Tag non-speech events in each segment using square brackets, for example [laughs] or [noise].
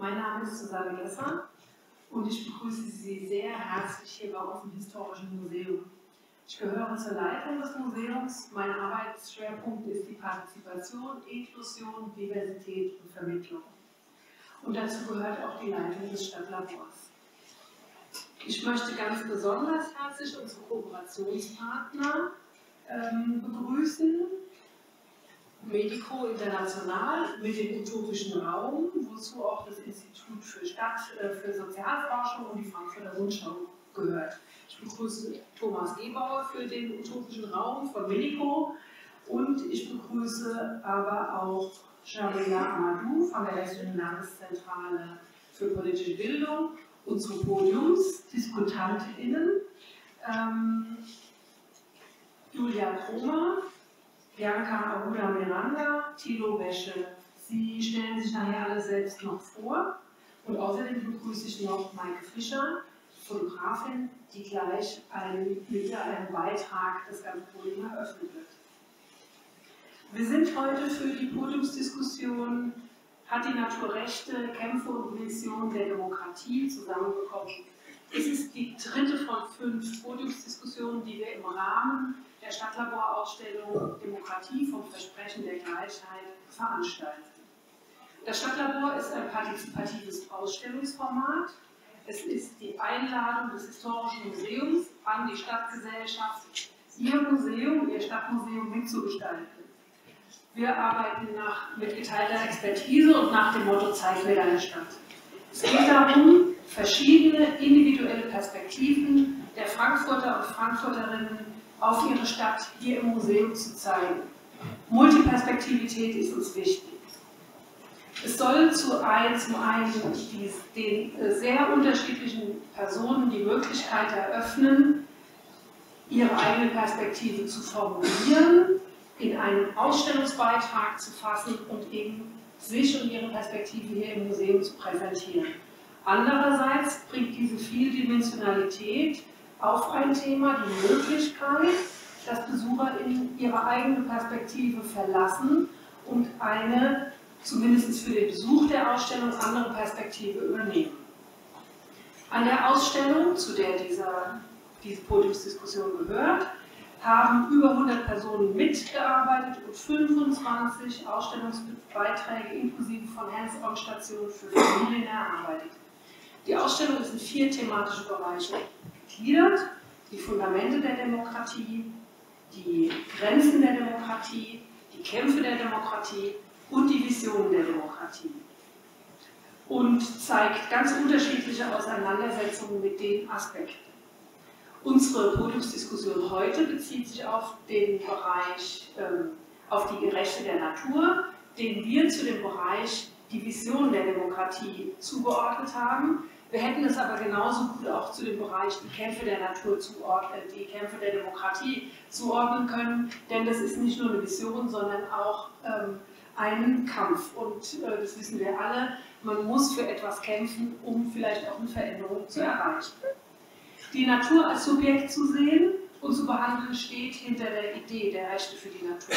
Mein Name ist Susanne Lesser und ich begrüße Sie sehr herzlich hier bei uns im Historischen Museum. Ich gehöre zur Leitung des Museums. Mein Arbeitsschwerpunkt ist die Partizipation, Inklusion, Diversität und Vermittlung. Und dazu gehört auch die Leitung des Stadtlabors. Ich möchte ganz besonders herzlich unsere Kooperationspartner ähm, begrüßen. Medico International mit dem Utopischen Raum, wozu auch das Institut für Stadt, äh, für Sozialforschung und die Frankfurter Rundschau gehört. Ich begrüße Thomas Gebauer für den Utopischen Raum von Medico und ich begrüße aber auch Jamila Amadou von der Hessischen Landeszentrale für politische Bildung, unsere PodiumsdiskutantInnen, ähm, Julia Kromer, Bianca Aruda Miranda, Tilo Wäsche. Sie stellen sich nachher alle selbst noch vor. Und außerdem begrüße ich noch Maike Fischer, Fotografin, die gleich mit einem Beitrag das ganze Podium eröffnen wird. Wir sind heute für die Podiumsdiskussion Hat die Natur Rechte, Kämpfe und Vision der Demokratie zusammengekommen. Es ist die dritte von fünf Podiumsdiskussionen, die wir im Rahmen der Stadtlaborausstellung Demokratie vom Versprechen der Gleichheit veranstalten. Das Stadtlabor ist ein partizipatives Ausstellungsformat. Es ist die Einladung des Historischen Museums an die Stadtgesellschaft, ihr Museum, ihr Stadtmuseum mitzugestalten. Wir arbeiten nach, mit geteilter Expertise und nach dem Motto Zeig mir deine Stadt. Es geht darum, verschiedene individuelle Perspektiven der Frankfurter und Frankfurterinnen auf ihre Stadt hier im Museum zu zeigen. Multiperspektivität ist uns wichtig. Es soll zu ein, zum einen die, den äh, sehr unterschiedlichen Personen die Möglichkeit eröffnen, ihre eigene Perspektive zu formulieren, in einen Ausstellungsbeitrag zu fassen und eben sich und ihre Perspektive hier im Museum zu präsentieren. Andererseits bringt diese Vieldimensionalität auf ein Thema die Möglichkeit, dass Besucher in ihre eigene Perspektive verlassen und eine, zumindest für den Besuch der Ausstellung, andere Perspektive übernehmen. An der Ausstellung, zu der dieser, diese Podiumsdiskussion gehört, haben über 100 Personen mitgearbeitet und 25 Ausstellungsbeiträge inklusive von Hands-on-Stationen für Familien erarbeitet. Die Ausstellung ist in vier thematische Bereiche gegliedert. Die Fundamente der Demokratie, die Grenzen der Demokratie, die Kämpfe der Demokratie und die Visionen der Demokratie. Und zeigt ganz unterschiedliche Auseinandersetzungen mit den Aspekten. Unsere Podiumsdiskussion heute bezieht sich auf den Bereich, ähm, auf die Rechte der Natur, den wir zu dem Bereich die Vision der Demokratie zugeordnet haben. Wir hätten es aber genauso gut auch zu dem Bereich die Kämpfe der Natur zuordnen, die Kämpfe der Demokratie zuordnen können, denn das ist nicht nur eine Vision, sondern auch ähm, ein Kampf. Und äh, das wissen wir alle, man muss für etwas kämpfen, um vielleicht auch eine Veränderung zu erreichen. Die Natur als Subjekt zu sehen und zu behandeln steht hinter der Idee der Rechte für die Natur.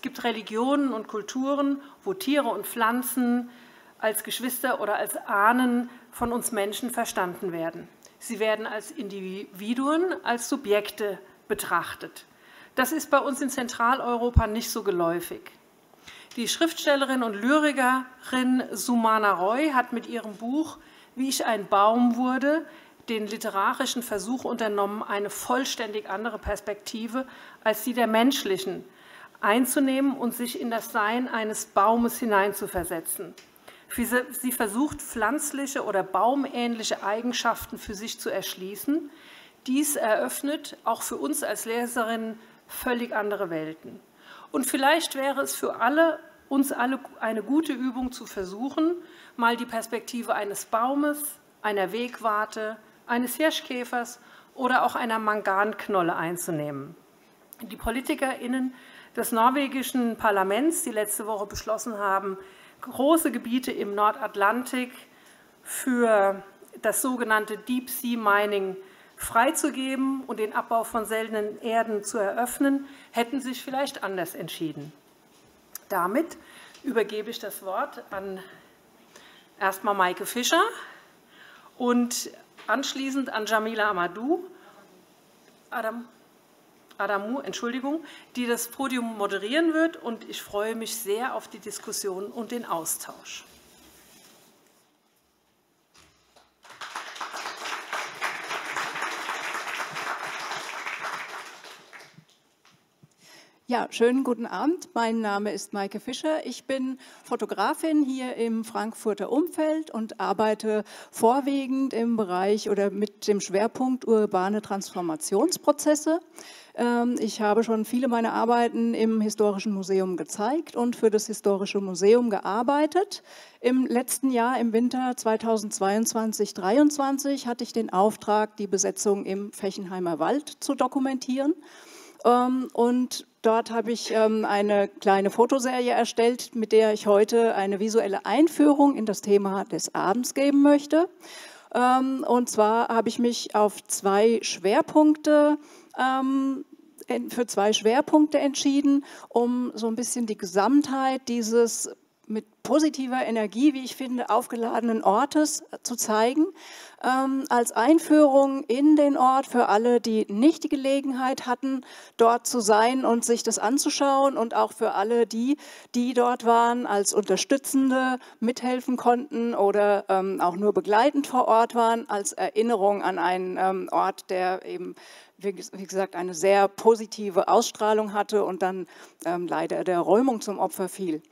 Es gibt Religionen und Kulturen, wo Tiere und Pflanzen als Geschwister oder als Ahnen von uns Menschen verstanden werden. Sie werden als Individuen, als Subjekte betrachtet. Das ist bei uns in Zentraleuropa nicht so geläufig. Die Schriftstellerin und Lyrikerin Sumana Roy hat mit ihrem Buch Wie ich ein Baum wurde den literarischen Versuch unternommen, eine vollständig andere Perspektive als die der menschlichen einzunehmen und sich in das Sein eines Baumes hineinzuversetzen. Sie versucht, pflanzliche oder baumähnliche Eigenschaften für sich zu erschließen. Dies eröffnet auch für uns als Leserinnen völlig andere Welten. Und vielleicht wäre es für alle, uns alle eine gute Übung zu versuchen, mal die Perspektive eines Baumes, einer Wegwarte, eines Hirschkäfers oder auch einer Manganknolle einzunehmen. Die PolitikerInnen des norwegischen Parlaments, die letzte Woche beschlossen haben, große Gebiete im Nordatlantik für das sogenannte Deep Sea Mining freizugeben und den Abbau von seltenen Erden zu eröffnen, hätten sich vielleicht anders entschieden. Damit übergebe ich das Wort an Erstmal Maike Fischer und anschließend an Jamila Amadou, Adam, Adamu, Entschuldigung, die das Podium moderieren wird. Und ich freue mich sehr auf die Diskussion und den Austausch. Ja, schönen guten Abend. Mein Name ist Maike Fischer. Ich bin Fotografin hier im Frankfurter Umfeld und arbeite vorwiegend im Bereich oder mit dem Schwerpunkt urbane Transformationsprozesse. Ähm, ich habe schon viele meiner Arbeiten im Historischen Museum gezeigt und für das Historische Museum gearbeitet. Im letzten Jahr, im Winter 2022-2023, hatte ich den Auftrag, die Besetzung im Fechenheimer Wald zu dokumentieren. Ähm, und dort habe ich ähm, eine kleine Fotoserie erstellt, mit der ich heute eine visuelle Einführung in das Thema des Abends geben möchte. Ähm, und zwar habe ich mich auf zwei Schwerpunkte für zwei Schwerpunkte entschieden, um so ein bisschen die Gesamtheit dieses mit positiver Energie, wie ich finde, aufgeladenen Ortes zu zeigen ähm, als Einführung in den Ort für alle, die nicht die Gelegenheit hatten, dort zu sein und sich das anzuschauen und auch für alle die, die dort waren, als Unterstützende mithelfen konnten oder ähm, auch nur begleitend vor Ort waren, als Erinnerung an einen ähm, Ort, der eben wie gesagt, eine sehr positive Ausstrahlung hatte und dann ähm, leider der Räumung zum Opfer fiel.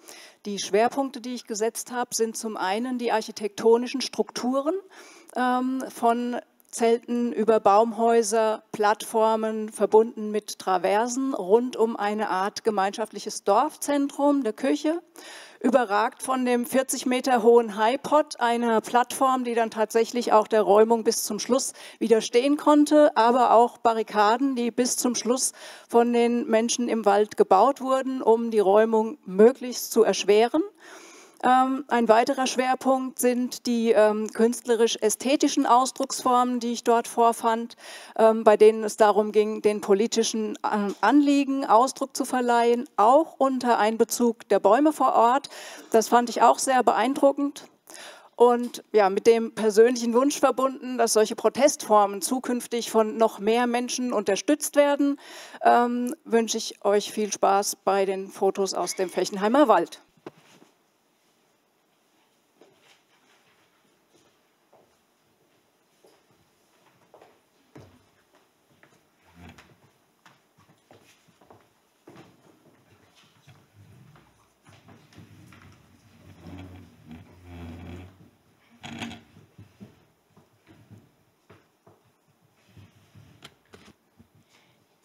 Die Schwerpunkte, die ich gesetzt habe, sind zum einen die architektonischen Strukturen ähm, von Zelten über Baumhäuser, Plattformen verbunden mit Traversen rund um eine Art gemeinschaftliches Dorfzentrum der Küche, überragt von dem 40 Meter hohen Highpot, einer Plattform, die dann tatsächlich auch der Räumung bis zum Schluss widerstehen konnte, aber auch Barrikaden, die bis zum Schluss von den Menschen im Wald gebaut wurden, um die Räumung möglichst zu erschweren. Ähm, ein weiterer Schwerpunkt sind die ähm, künstlerisch-ästhetischen Ausdrucksformen, die ich dort vorfand, ähm, bei denen es darum ging, den politischen Anliegen Ausdruck zu verleihen, auch unter Einbezug der Bäume vor Ort. Das fand ich auch sehr beeindruckend. Und ja, mit dem persönlichen Wunsch verbunden, dass solche Protestformen zukünftig von noch mehr Menschen unterstützt werden, ähm, wünsche ich euch viel Spaß bei den Fotos aus dem Fechenheimer Wald.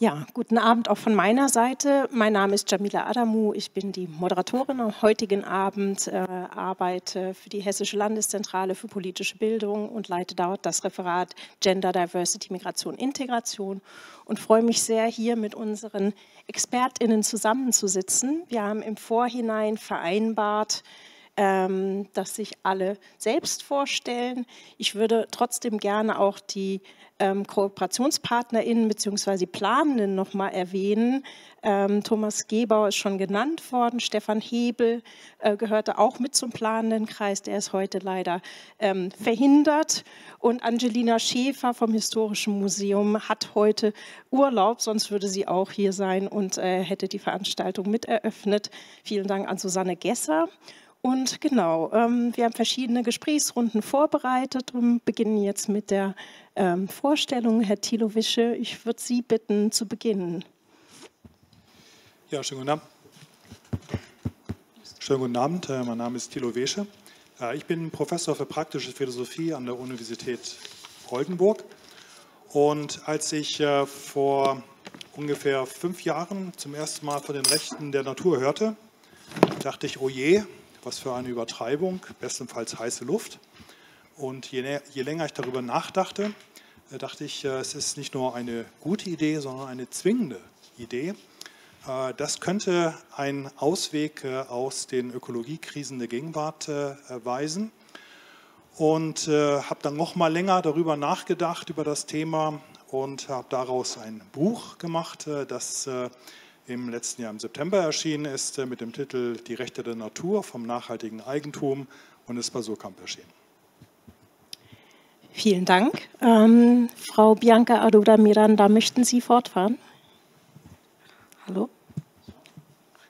Ja, guten Abend auch von meiner Seite. Mein Name ist Jamila Adamu. Ich bin die Moderatorin am heutigen Abend, äh, arbeite für die Hessische Landeszentrale für politische Bildung und leite dort das Referat Gender Diversity, Migration, Integration und freue mich sehr, hier mit unseren ExpertInnen zusammenzusitzen. Wir haben im Vorhinein vereinbart, ähm, dass sich alle selbst vorstellen. Ich würde trotzdem gerne auch die ähm, KooperationspartnerInnen bzw. Planenden noch mal erwähnen. Ähm, Thomas Gebauer ist schon genannt worden, Stefan Hebel äh, gehörte auch mit zum planenden Kreis, der ist heute leider ähm, verhindert. Und Angelina Schäfer vom Historischen Museum hat heute Urlaub, sonst würde sie auch hier sein und äh, hätte die Veranstaltung mit eröffnet. Vielen Dank an Susanne Gesser. Und genau, ähm, wir haben verschiedene Gesprächsrunden vorbereitet und beginnen jetzt mit der ähm, Vorstellung. Herr Thilo Wische, ich würde Sie bitten zu beginnen. Ja, schönen guten Abend. Schönen guten Abend, äh, mein Name ist Thilo Wesche. Äh, ich bin Professor für praktische Philosophie an der Universität Oldenburg. Und als ich äh, vor ungefähr fünf Jahren zum ersten Mal von den Rechten der Natur hörte, dachte ich, oh je, was für eine Übertreibung, bestenfalls heiße Luft. Und je, je länger ich darüber nachdachte, äh, dachte ich, äh, es ist nicht nur eine gute Idee, sondern eine zwingende Idee. Äh, das könnte einen Ausweg aus den Ökologiekrisen der Gegenwart weisen. Und habe dann noch mal länger darüber nachgedacht, über das Thema und habe daraus ein Buch gemacht, das im letzten Jahr im September erschienen ist äh, mit dem Titel Die Rechte der Natur vom nachhaltigen Eigentum und ist bei Surkamp erschienen. Vielen Dank. Ähm, Frau Bianca Aruda Miranda, möchten Sie fortfahren? Hallo?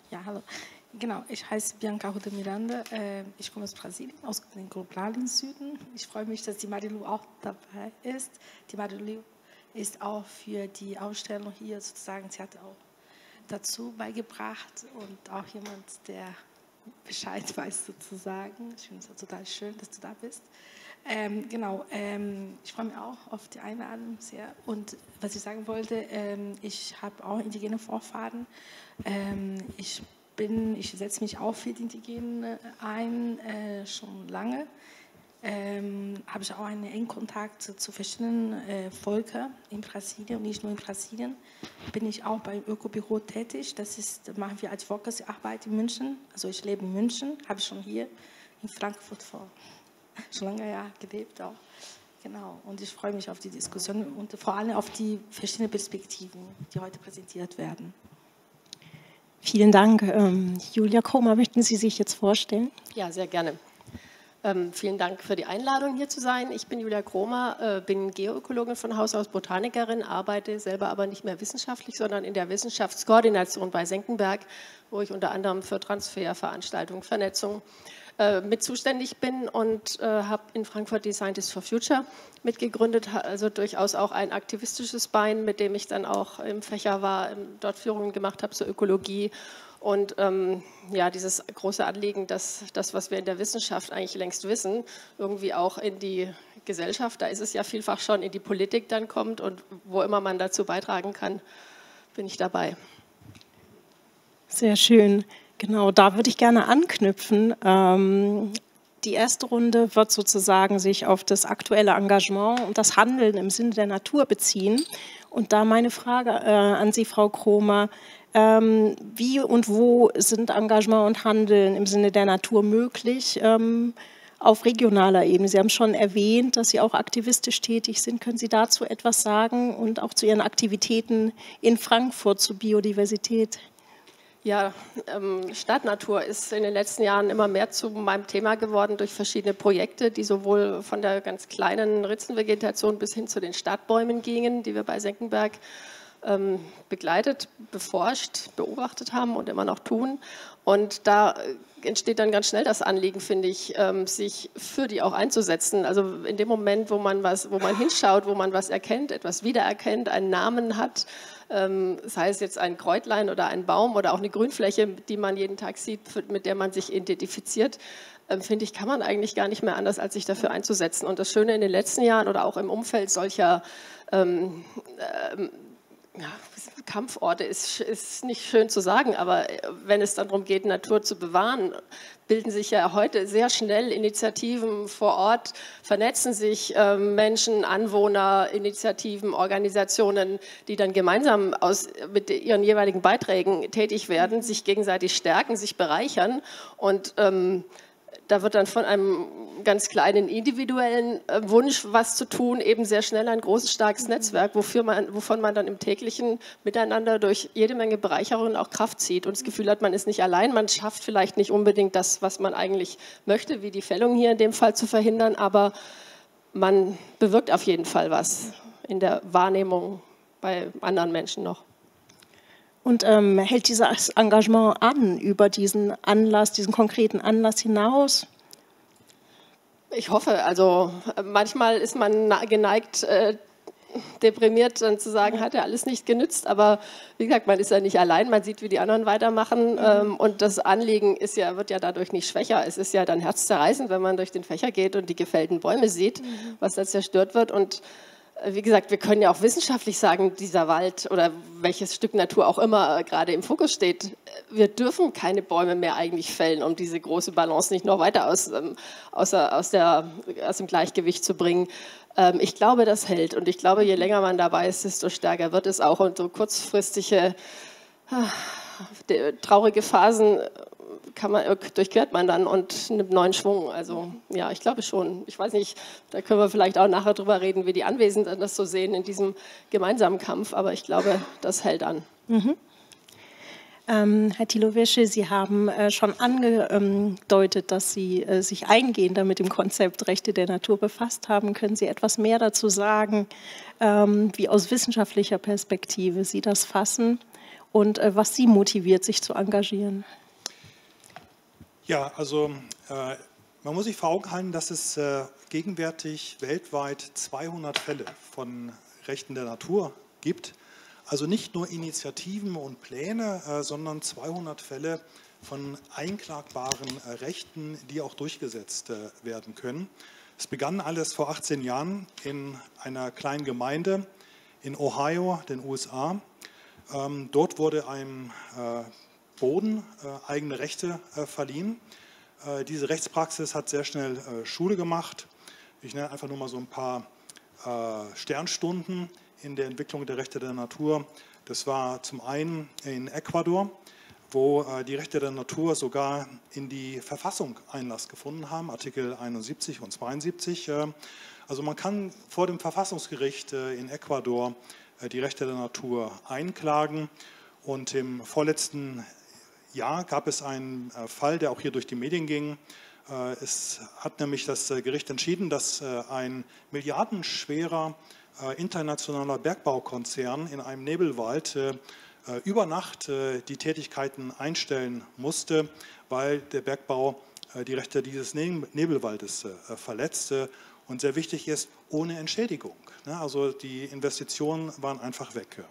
Ja, hallo. Genau, ich heiße Bianca Aruda Miranda. Äh, ich komme aus Brasilien, aus dem globalen Süden. Ich freue mich, dass die Marilu auch dabei ist. Die Marilu ist auch für die Ausstellung hier sozusagen, sie hat auch dazu beigebracht und auch jemand, der Bescheid [laughs] weiß sozusagen. Ich finde es total schön, dass du da bist. Ähm, genau, ähm, ich freue mich auch auf die Einladung sehr. Und was ich sagen wollte, ähm, ich habe auch indigene Vorfahren. Ähm, ich bin, ich setze mich auch für die Indigenen ein, äh, schon lange. Ähm, habe ich auch einen engen Kontakt zu, zu verschiedenen äh, Völkern in Brasilien und nicht nur in Brasilien. Bin ich auch beim Ökobüro tätig. Das ist, machen wir Advocacy-Arbeit in München. Also ich lebe in München, habe ich schon hier in Frankfurt vor [laughs] schon lange ja gelebt auch. Genau, und ich freue mich auf die Diskussion und vor allem auf die verschiedenen Perspektiven, die heute präsentiert werden. Vielen Dank. Ähm, Julia Kromer, möchten Sie sich jetzt vorstellen? Ja, sehr gerne. Ähm, vielen Dank für die Einladung, hier zu sein. Ich bin Julia Kromer, äh, bin Geoökologin von Haus aus, Botanikerin, arbeite selber aber nicht mehr wissenschaftlich, sondern in der Wissenschaftskoordination bei Senckenberg, wo ich unter anderem für Transfer, Veranstaltungen, Vernetzung äh, mit zuständig bin und äh, habe in Frankfurt die Scientists for Future mitgegründet, also durchaus auch ein aktivistisches Bein, mit dem ich dann auch im Fächer war, dort Führungen gemacht habe zur Ökologie und ähm, ja, dieses große Anliegen, dass das, was wir in der Wissenschaft eigentlich längst wissen, irgendwie auch in die Gesellschaft, da ist es ja vielfach schon, in die Politik dann kommt und wo immer man dazu beitragen kann, bin ich dabei. Sehr schön. Genau, da würde ich gerne anknüpfen. Ähm, die erste Runde wird sozusagen sich auf das aktuelle Engagement und das Handeln im Sinne der Natur beziehen. Und da meine Frage äh, an Sie, Frau Kromer, ähm, wie und wo sind Engagement und Handeln im Sinne der Natur möglich ähm, auf regionaler Ebene? Sie haben schon erwähnt, dass Sie auch aktivistisch tätig sind. Können Sie dazu etwas sagen und auch zu Ihren Aktivitäten in Frankfurt zur Biodiversität? Ja, ähm, Stadtnatur ist in den letzten Jahren immer mehr zu meinem Thema geworden durch verschiedene Projekte, die sowohl von der ganz kleinen Ritzenvegetation bis hin zu den Stadtbäumen gingen, die wir bei Senckenberg begleitet, beforscht, beobachtet haben und immer noch tun. Und da entsteht dann ganz schnell das Anliegen, finde ich, ähm, sich für die auch einzusetzen. Also in dem Moment, wo man was, wo man hinschaut, wo man was erkennt, etwas wiedererkennt, einen Namen hat, ähm, sei es jetzt ein Kräutlein oder ein Baum oder auch eine Grünfläche, die man jeden Tag sieht, mit der man sich identifiziert, ähm, finde ich, kann man eigentlich gar nicht mehr anders, als sich dafür einzusetzen. Und das Schöne in den letzten Jahren oder auch im Umfeld solcher ähm, ähm, ja, Kampforte ist, ist nicht schön zu sagen, aber äh, wenn es dann darum geht, Natur zu bewahren, bilden sich ja heute sehr schnell Initiativen vor Ort, vernetzen sich äh, Menschen, Anwohner, Initiativen, Organisationen, die dann gemeinsam aus, mit ihren jeweiligen Beiträgen tätig werden, sich gegenseitig stärken, sich bereichern und ähm, da wird dann von einem ganz kleinen individuellen äh, Wunsch, was zu tun, eben sehr schnell ein großes, starkes Netzwerk, wofür man, wovon man dann im täglichen Miteinander durch jede Menge Bereicherungen auch Kraft zieht und das Gefühl hat, man ist nicht allein, man schafft vielleicht nicht unbedingt das, was man eigentlich möchte, wie die Fällung hier in dem Fall zu verhindern, aber man bewirkt auf jeden Fall was in der Wahrnehmung bei anderen Menschen noch. Und ähm, hält dieses Engagement an über diesen Anlass, diesen konkreten Anlass hinaus? Ich hoffe. Also manchmal ist man geneigt, äh, deprimiert dann zu sagen, hat ja alles nicht genützt. Aber wie gesagt, man ist ja nicht allein. Man sieht, wie die anderen weitermachen. Mhm. Ähm, und das Anliegen ist ja, wird ja dadurch nicht schwächer. Es ist ja dann herzzerreißend, wenn man durch den Fächer geht und die gefällten Bäume sieht, mhm. was da zerstört wird. Und wie gesagt, wir können ja auch wissenschaftlich sagen, dieser Wald oder welches Stück Natur auch immer äh, gerade im Fokus steht, wir dürfen keine Bäume mehr eigentlich fällen, um diese große Balance nicht noch weiter aus, ähm, aus, aus, der, aus dem Gleichgewicht zu bringen. Ähm, ich glaube, das hält und ich glaube, je länger man dabei ist, desto stärker wird es auch und so kurzfristige äh, traurige Phasen kann man, äh, durchquert man dann und nimmt neuen Schwung. Also ja, ich glaube schon. Ich weiß nicht, da können wir vielleicht auch nachher drüber reden, wie die Anwesenden das so sehen in diesem gemeinsamen Kampf, aber ich glaube, das hält an. Mhm. Ähm, Herr Thilo-Wische, Sie haben äh, schon angedeutet, dass Sie äh, sich eingehender mit dem Konzept Rechte der Natur befasst haben. Können Sie etwas mehr dazu sagen, ähm, wie aus wissenschaftlicher Perspektive Sie das fassen und äh, was Sie motiviert, sich zu engagieren? Ja, also äh, man muss sich vor Augen halten, dass es äh, gegenwärtig weltweit 200 Fälle von Rechten der Natur gibt also nicht nur Initiativen und Pläne, äh, sondern 200 Fälle von einklagbaren äh, Rechten, die auch durchgesetzt äh, werden können. Es begann alles vor 18 Jahren in einer kleinen Gemeinde in Ohio, den USA. Ähm, dort wurde einem Boden eigene Rechte verliehen. Diese Rechtspraxis hat sehr schnell Schule gemacht. Ich nenne einfach nur mal so ein paar Sternstunden in der Entwicklung der Rechte der Natur. Das war zum einen in Ecuador, wo äh, die Rechte der Natur sogar in die Verfassung Einlass gefunden haben, Artikel 71 und 72. Äh, also man kann vor dem Verfassungsgericht äh, in Ecuador die Rechte der Natur einklagen. Und im vorletzten Jahr gab es einen Fall, der auch hier durch die Medien ging. Es hat nämlich das Gericht entschieden, dass ein milliardenschwerer äh, internationaler Bergbaukonzern in einem Nebelwald äh, äh, über Nacht die Tätigkeiten einstellen musste, weil der Bergbau die Rechte dieses Nebelwaldes verletzte. Und sehr wichtig ist, ohne Entschädigung. Ne? Also die Investitionen waren einfach weg.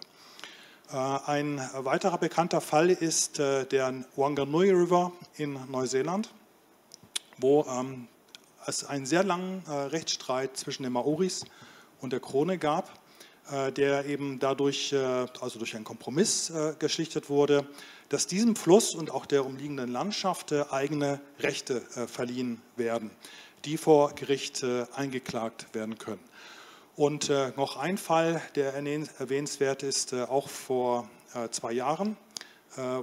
Ein weiterer bekannter Fall ist der Wanganui River in Neuseeland, wo ähm, es einen sehr langen Rechtsstreit zwischen den Maoris und der Krone gab, äh, der eben dadurch, äh, also durch einen Kompromiss äh, geschlichtet wurde, dass diesem Fluss und auch der umliegenden Landschaft eigene Rechte verliehen werden, die vor Gericht eingeklagt werden können. Und noch ein Fall, der erwähnenswert ist, auch vor zwei Jahren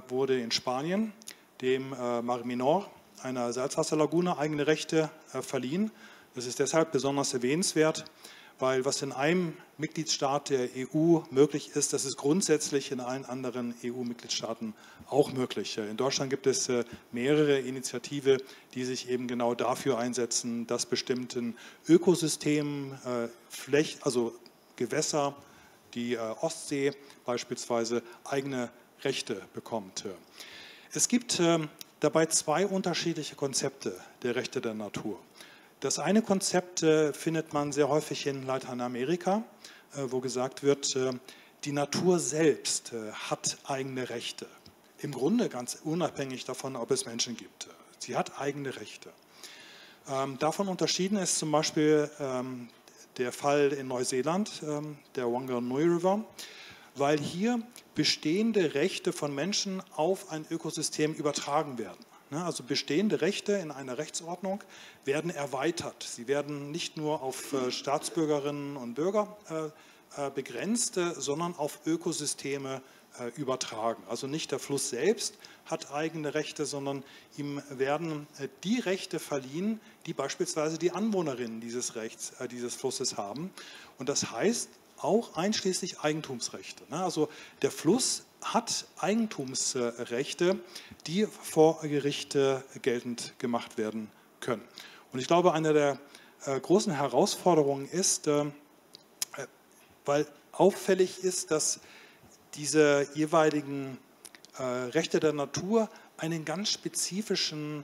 wurde in Spanien dem Mar Minor, einer Salzwasserlagune, eigene Rechte verliehen. Das ist deshalb besonders erwähnenswert, weil was in einem Mitgliedstaat der EU möglich ist, das ist grundsätzlich in allen anderen EU-Mitgliedstaaten auch möglich. In Deutschland gibt es äh, mehrere Initiativen, die sich eben genau dafür einsetzen, dass bestimmten Ökosystemen, äh, also Gewässer, die äh, Ostsee beispielsweise, eigene Rechte bekommt. Es gibt dabei zwei unterschiedliche Konzepte der Rechte der Natur. Das eine Konzept äh, findet man sehr häufig in Lateinamerika, äh, wo gesagt wird, äh, die Natur selbst hat eigene Rechte. Im Grunde ganz unabhängig davon, ob es Menschen gibt. Sie hat eigene Rechte. Ähm, davon unterschieden ist zum Beispiel ähm, der Fall in Neuseeland, ähm, der Wanganui River, weil hier bestehende Rechte von Menschen auf ein Ökosystem übertragen werden. Ne, also bestehende Rechte in einer Rechtsordnung werden erweitert. Sie werden nicht nur auf äh, Staatsbürgerinnen und Bürger äh, äh, begrenzt, sondern auf Ökosysteme übertragen. Also nicht der Fluss selbst hat eigene Rechte, sondern ihm werden die Rechte verliehen, die beispielsweise die Anwohnerinnen dieses, Rechts, dieses Flusses haben. Und das heißt auch einschließlich Eigentumsrechte. Ne, also der Fluss hat Eigentumsrechte, die vor Gericht geltend gemacht werden können. Und ich glaube, eine der äh, großen Herausforderungen ist, äh, weil auffällig ist, dass diese jeweiligen äh, Rechte der Natur einen ganz spezifischen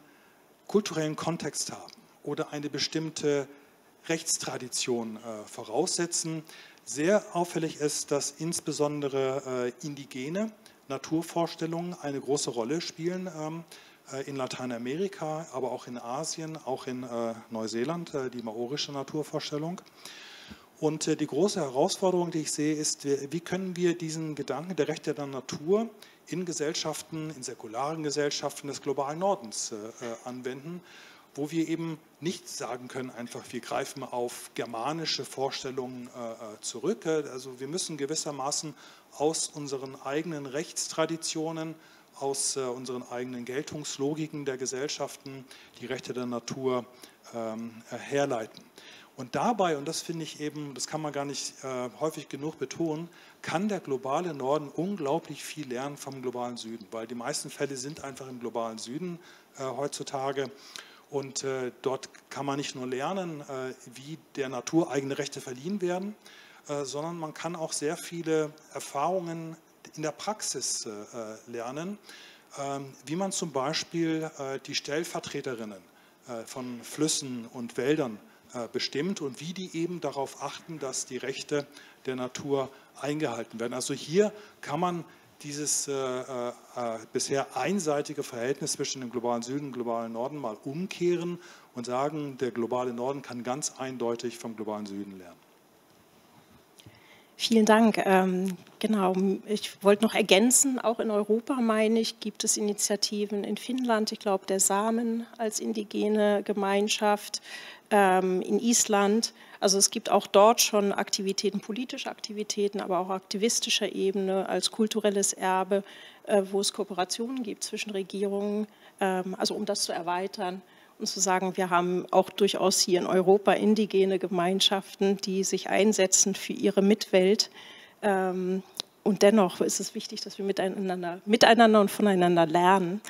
kulturellen Kontext haben oder eine bestimmte Rechtstradition voraussetzen, sehr auffällig ist, dass insbesondere äh, indigene Naturvorstellungen eine große Rolle spielen ähm, äh, in Lateinamerika, aber auch in Asien, auch in äh, Neuseeland, die maorische Naturvorstellung. Und die große Herausforderung, die ich sehe, ist, wie können wir diesen Gedanken der Rechte der Natur in Gesellschaften, in säkularen Gesellschaften des globalen Nordens anwenden wo wir eben nicht sagen können, einfach wir greifen auf germanische Vorstellungen äh, äh, zurück. Also wir müssen gewissermaßen aus unseren eigenen Rechtstraditionen, aus äh, unseren eigenen Geltungslogiken der Gesellschaften die Rechte der Natur ähm, herleiten. Und dabei, und das finde ich eben, das kann man gar nicht äh, häufig genug betonen, kann der globale Norden unglaublich viel lernen vom globalen Süden, weil die meisten Fälle sind einfach im globalen Süden äh, heutzutage. Und äh, dort kann man nicht nur lernen, äh, wie der Natur eigene Rechte verliehen werden, äh, sondern man kann auch sehr viele Erfahrungen in der Praxis äh, lernen, ähm, wie man zum Beispiel die Stellvertreterinnen von Flüssen und Wäldern bestimmt und wie die eben darauf achten, dass die Rechte der Natur eingehalten werden. Also hier kann man dieses äh, äh, bisher einseitige Verhältnis zwischen dem globalen Süden und dem globalen Norden mal umkehren und sagen, der globale Norden kann ganz eindeutig vom globalen Süden lernen. Vielen Dank. Ähm, genau, ich wollte noch ergänzen, auch in Europa, meine ich, gibt es Initiativen in Finnland, ich glaube, der Samen als indigene Gemeinschaft, ähm, in Island. Also es gibt auch dort schon Aktivitäten, politische Aktivitäten, aber auch aktivistischer Ebene als kulturelles Erbe, äh, wo es Kooperationen gibt zwischen Regierungen, ähm, also um das zu erweitern und zu sagen, wir haben auch durchaus hier in Europa indigene Gemeinschaften, die sich einsetzen für ihre Mitwelt. Ähm, und dennoch ist es wichtig, dass wir miteinander, miteinander und voneinander lernen.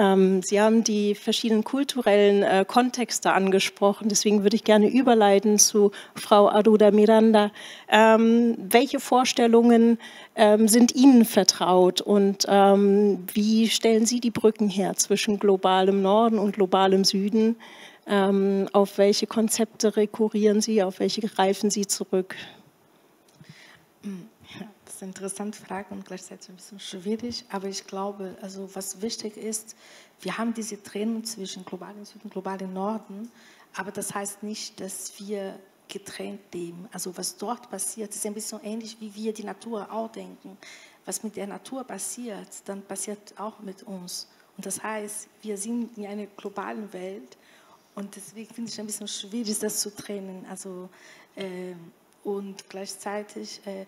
Ähm, Sie haben die verschiedenen kulturellen äh, Kontexte angesprochen, deswegen würde ich gerne überleiten zu Frau Aduda Miranda. Ähm, welche Vorstellungen ähm, sind Ihnen vertraut und wie stellen Sie die Brücken her zwischen globalem Norden und globalem Süden? auf welche Konzepte rekurrieren Sie, auf welche greifen Sie zurück? Ist eine interessante Frage und gleichzeitig ein bisschen schwierig, aber ich glaube, also was wichtig ist, wir haben diese Trennung zwischen globalen Süden und globalen Norden, aber das heißt nicht, dass wir getrennt leben. Also was dort passiert, ist ein bisschen ähnlich, wie wir die Natur auch denken. Was mit der Natur passiert, dann passiert auch mit uns. Und das heißt, wir sind in einer globalen Welt und deswegen finde ich es ein bisschen schwierig, das zu trennen. Also, äh, und gleichzeitig, äh,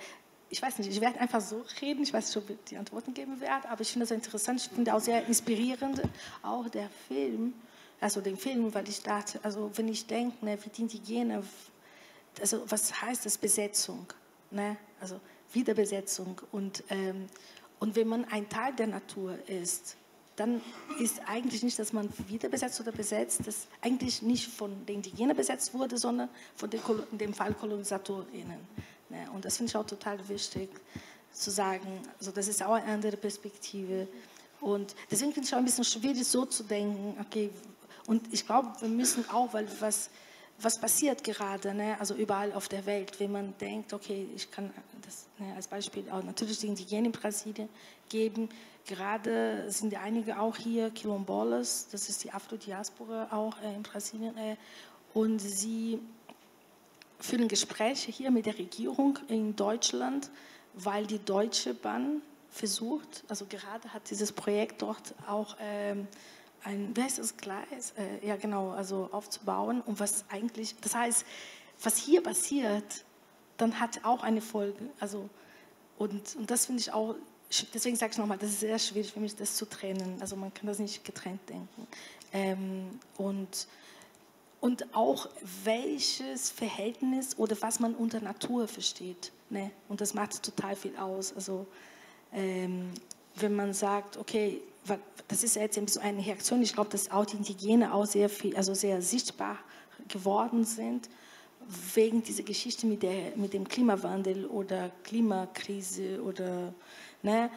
ich weiß nicht, ich werde einfach so reden, ich weiß nicht, ob ich die Antworten geben werde, aber ich finde das interessant, ich finde auch sehr inspirierend, auch der Film, also den Film, weil ich dachte, also wenn ich denke, ne, wie die Indigene, also was heißt das Besetzung, ne? also Wiederbesetzung und, ähm, und wenn man ein Teil der Natur ist, dann ist eigentlich nicht, dass man wieder besetzt oder besetzt, dass eigentlich nicht von den Indigenen besetzt wurde, sondern von den, in dem Fall KolonisatorInnen. Ne? Und das finde ich auch total wichtig zu sagen. Also das ist auch eine andere Perspektive. Und deswegen finde ich auch ein bisschen schwierig, so zu denken. Okay, und ich glaube, wir müssen auch, weil was, was passiert gerade, ne? also überall auf der Welt, wenn man denkt, okay, ich kann das ne, als Beispiel auch natürlich die Indigenen in Brasilien geben. Gerade sind einige auch hier, Quilombolas, das ist die Afro-Diaspora auch äh, in Brasilien. Äh, und sie führen Gespräche hier mit der Regierung in Deutschland, weil die Deutsche Bahn versucht, also gerade hat dieses Projekt dort auch ähm, ein, das Gleis? Äh, ja genau, also aufzubauen. Und was eigentlich, das heißt, was hier passiert, dann hat auch eine Folge, also und, und das finde ich auch, deswegen sage ich nochmal, das ist sehr schwierig für mich, das zu trennen, also man kann das nicht getrennt denken. Ähm, und und auch welches Verhältnis oder was man unter Natur versteht. Ne? Und das macht total viel aus. Also ähm, wenn man sagt, okay, das ist jetzt so eine Reaktion, ich glaube, dass auch die Indigene auch sehr viel, also sehr sichtbar geworden sind wegen dieser Geschichte mit, der, mit dem Klimawandel oder Klimakrise oder ne,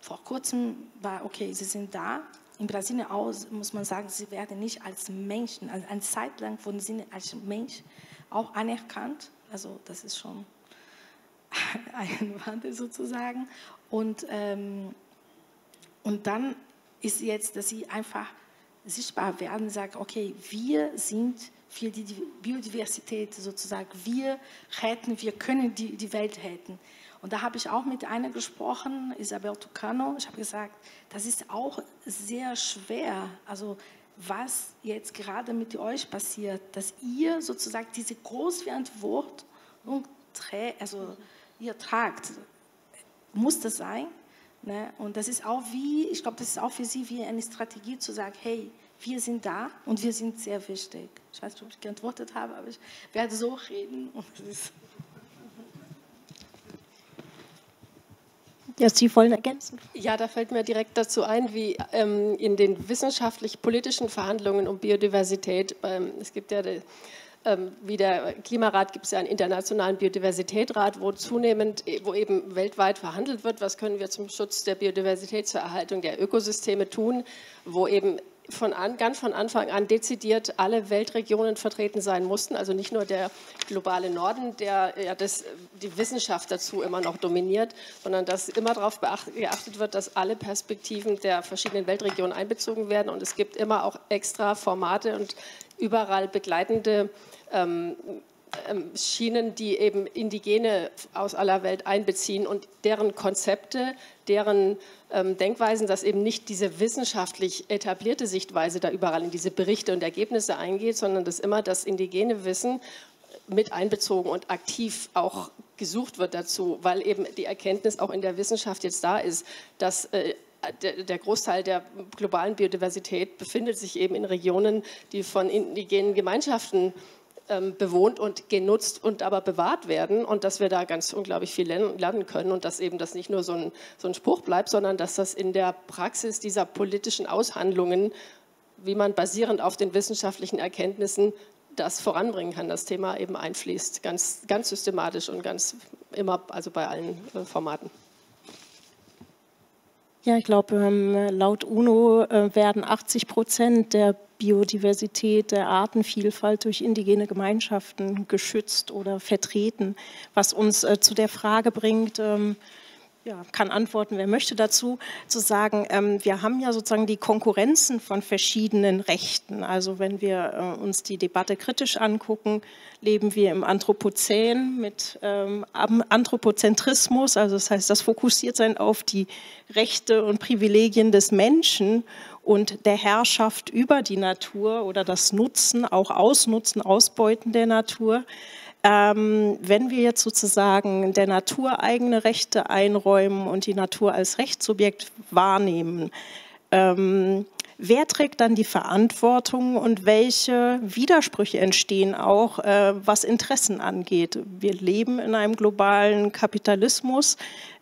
vor kurzem war, okay, sie sind da, in Brasilien aus, muss man sagen, sie werden nicht als Menschen, also eine Zeit lang wurden sie als Mensch auch anerkannt. Also das ist schon [laughs] ein Wandel sozusagen. Und, ähm, und dann ist jetzt, dass sie einfach sichtbar werden, sagen, okay, wir sind für die Biodiversität sozusagen, wir retten, wir können die, die Welt retten. Und da habe ich auch mit einer gesprochen, Isabel Tucano. Ich habe gesagt, das ist auch sehr schwer. Also was jetzt gerade mit euch passiert, dass ihr sozusagen diese Großverantwortung also ihr tragt, muss das sein. Ne? Und das ist auch wie, ich glaube, das ist auch für sie wie eine Strategie zu sagen, hey, wir sind da und wir sind sehr wichtig. Ich weiß nicht, ob ich geantwortet habe, aber ich werde so reden. Ja, Sie wollen ergänzen? Ja, da fällt mir direkt dazu ein, wie ähm, in den wissenschaftlich-politischen Verhandlungen um Biodiversität, ähm, es gibt ja die, ähm, wie der Klimarat gibt es ja einen internationalen Biodiversitätsrat, wo zunehmend, wo eben weltweit verhandelt wird, was können wir zum Schutz der Biodiversität, zur Erhaltung der Ökosysteme tun, wo eben von an, ganz von Anfang an dezidiert alle Weltregionen vertreten sein mussten, also nicht nur der globale Norden, der ja das, die Wissenschaft dazu immer noch dominiert, sondern dass immer darauf geachtet wird, dass alle Perspektiven der verschiedenen Weltregionen einbezogen werden. Und es gibt immer auch extra Formate und überall begleitende ähm, Schienen, die eben Indigene aus aller Welt einbeziehen und deren Konzepte, deren ähm, Denkweisen, dass eben nicht diese wissenschaftlich etablierte Sichtweise da überall in diese Berichte und Ergebnisse eingeht, sondern dass immer das indigene Wissen mit einbezogen und aktiv auch gesucht wird dazu, weil eben die Erkenntnis auch in der Wissenschaft jetzt da ist, dass äh, der Großteil der globalen Biodiversität befindet sich eben in Regionen, die von indigenen Gemeinschaften ähm, bewohnt und genutzt und aber bewahrt werden und dass wir da ganz unglaublich viel lernen können und dass eben das nicht nur so ein, so ein Spruch bleibt, sondern dass das in der Praxis dieser politischen Aushandlungen, wie man basierend auf den wissenschaftlichen Erkenntnissen das voranbringen kann, das Thema eben einfließt, ganz, ganz systematisch und ganz immer, also bei allen äh, Formaten. Ja, ich glaube, ähm, laut UNO äh, werden 80 Prozent der Biodiversität, der Artenvielfalt durch indigene Gemeinschaften geschützt oder vertreten, was uns äh, zu der Frage bringt, ähm, ja, kann antworten, wer möchte dazu, zu sagen, ähm, wir haben ja sozusagen die Konkurrenzen von verschiedenen Rechten. Also wenn wir äh, uns die Debatte kritisch angucken, leben wir im Anthropozän mit ähm, Anthropozentrismus, also das heißt das Fokussiertsein auf die Rechte und Privilegien des Menschen und der Herrschaft über die Natur oder das Nutzen, auch Ausnutzen, Ausbeuten der Natur. Ähm, wenn wir jetzt sozusagen der Natur eigene Rechte einräumen und die Natur als Rechtssubjekt wahrnehmen, ähm, wer trägt dann die Verantwortung und welche Widersprüche entstehen auch, äh, was Interessen angeht? Wir leben in einem globalen Kapitalismus.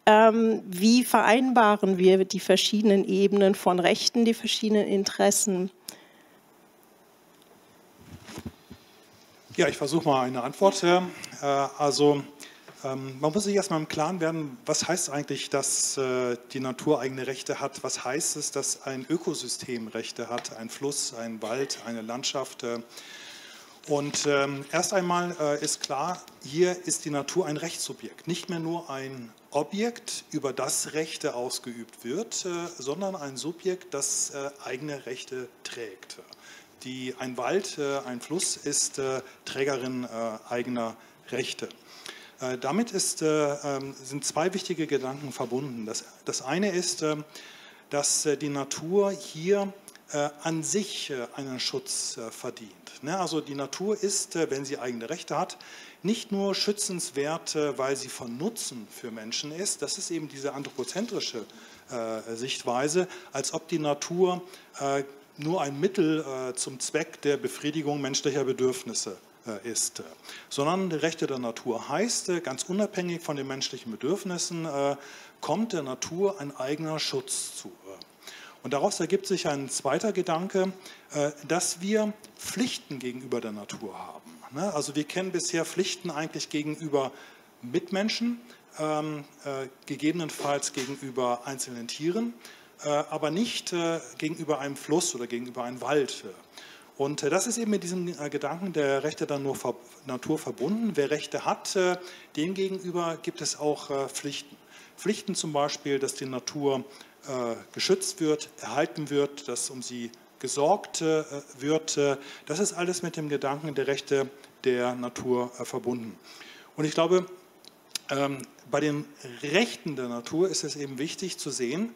Ähm, wie vereinbaren wir die verschiedenen Ebenen von Rechten, die verschiedenen Interessen? Ja, ich versuche mal eine Antwort. Äh, also ähm, man muss sich erstmal im Klaren werden, was heißt eigentlich, dass äh, die Natur eigene Rechte hat? Was heißt es, dass ein Ökosystem Rechte hat? Ein Fluss, ein Wald, eine Landschaft? Äh, und ähm, erst einmal ist klar, hier ist die Natur ein Rechtssubjekt, nicht mehr nur ein Objekt, über das Rechte ausgeübt wird, sondern ein Subjekt, das eigene Rechte trägt. Die, ein Wald, äh, ein Fluss ist äh, Trägerin äh, eigener Rechte. Damit ist, ähm, sind zwei wichtige Gedanken verbunden. Das, das eine ist, dass die Natur hier an sich einen Schutz verdient. Ne, also die Natur ist, wenn sie eigene Rechte hat, nicht nur schützenswert, weil sie von Nutzen für Menschen ist, das ist eben diese anthropozentrische Sichtweise, als ob die Natur nur ein Mittel äh, zum Zweck der Befriedigung menschlicher Bedürfnisse äh, ist, sondern die Rechte der Natur heißt, äh, ganz unabhängig von den menschlichen Bedürfnissen, kommt der Natur ein eigener Schutz zu. Und daraus ergibt sich ein zweiter Gedanke, dass wir Pflichten gegenüber der Natur haben. Ne? Also wir kennen bisher Pflichten eigentlich gegenüber Mitmenschen, ähm, gegebenenfalls gegenüber einzelnen Tieren. Äh, aber nicht äh, gegenüber einem Fluss oder gegenüber einem Wald. Und äh, das ist eben mit diesem Gedanken der Rechte der Natur verbunden. Wer Rechte hat, dem gegenüber gibt es auch Pflichten. Pflichten zum Beispiel, dass die Natur geschützt wird, erhalten wird, dass um sie gesorgt wird. Das ist alles mit dem Gedanken der Rechte der Natur verbunden. Und ich glaube, ähm, bei den Rechten der Natur ist es eben wichtig zu sehen,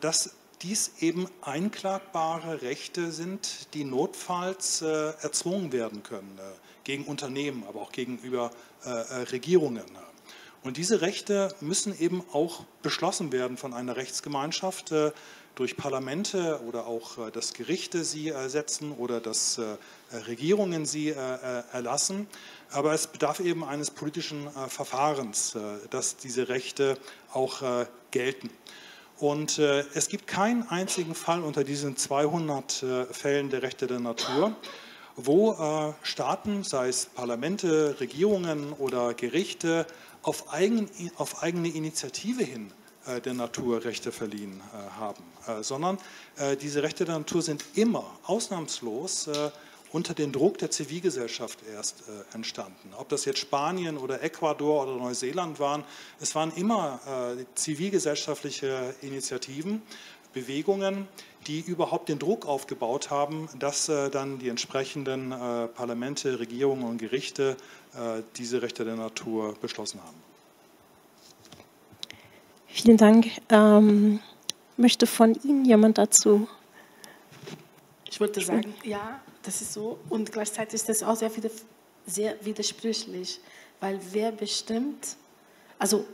dass dies eben einklagbare Rechte sind, die notfalls äh, erzwungen werden können äh, gegen Unternehmen, aber auch gegenüber Regierungen. Und diese Rechte müssen eben auch beschlossen werden von einer Rechtsgemeinschaft, durch Parlamente oder auch, äh, dass Gerichte sie ersetzen oder dass Regierungen sie erlassen. Aber es bedarf eben eines politischen Verfahrens, dass diese Rechte auch gelten. Und es gibt keinen einzigen Fall unter diesen 200 Fällen der Rechte der Natur, wo Staaten, sei es Parlamente, Regierungen oder Gerichte, auf, eigen, auf eigene Initiative hin äh, der Natur Rechte verliehen äh, haben, äh, sondern diese Rechte der Natur sind immer ausnahmslos unter dem Druck der Zivilgesellschaft erst entstanden. Ob das jetzt Spanien oder Ecuador oder Neuseeland waren, es waren immer zivilgesellschaftliche Initiativen, Bewegungen, die überhaupt den Druck aufgebaut haben, dass dann die entsprechenden Parlamente, Regierungen und Gerichte diese Rechte der Natur beschlossen haben. Vielen Dank. Ähm, möchte von Ihnen jemand dazu? Ich wollte sagen, ja, das ist so. Und gleichzeitig ist das auch sehr, sehr widersprüchlich, weil wer bestimmt, also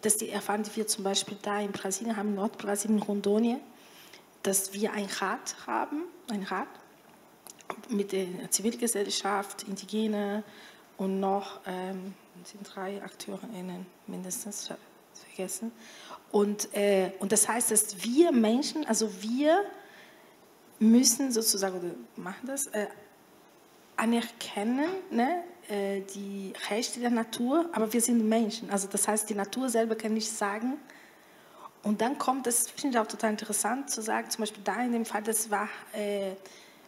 dass die erfahren die wir zum Beispiel da in Brasilien haben, in Nordbrasilien, Rondônia, dass wir ein Rat haben, ein Rat mit der Zivilgesellschaft, Indigene und noch ähm, sind drei AkteurInnen mindestens vergessen. Und, äh, und das heißt, dass wir Menschen, also wir müssen sozusagen, oder machen das, äh, anerkennen, ne, äh, die Rechte der Natur, aber wir sind Menschen. Also das heißt, die Natur selber kann nicht sagen. Und dann kommt, das finde ich auch total interessant zu sagen, zum Beispiel da in dem Fall, das war äh,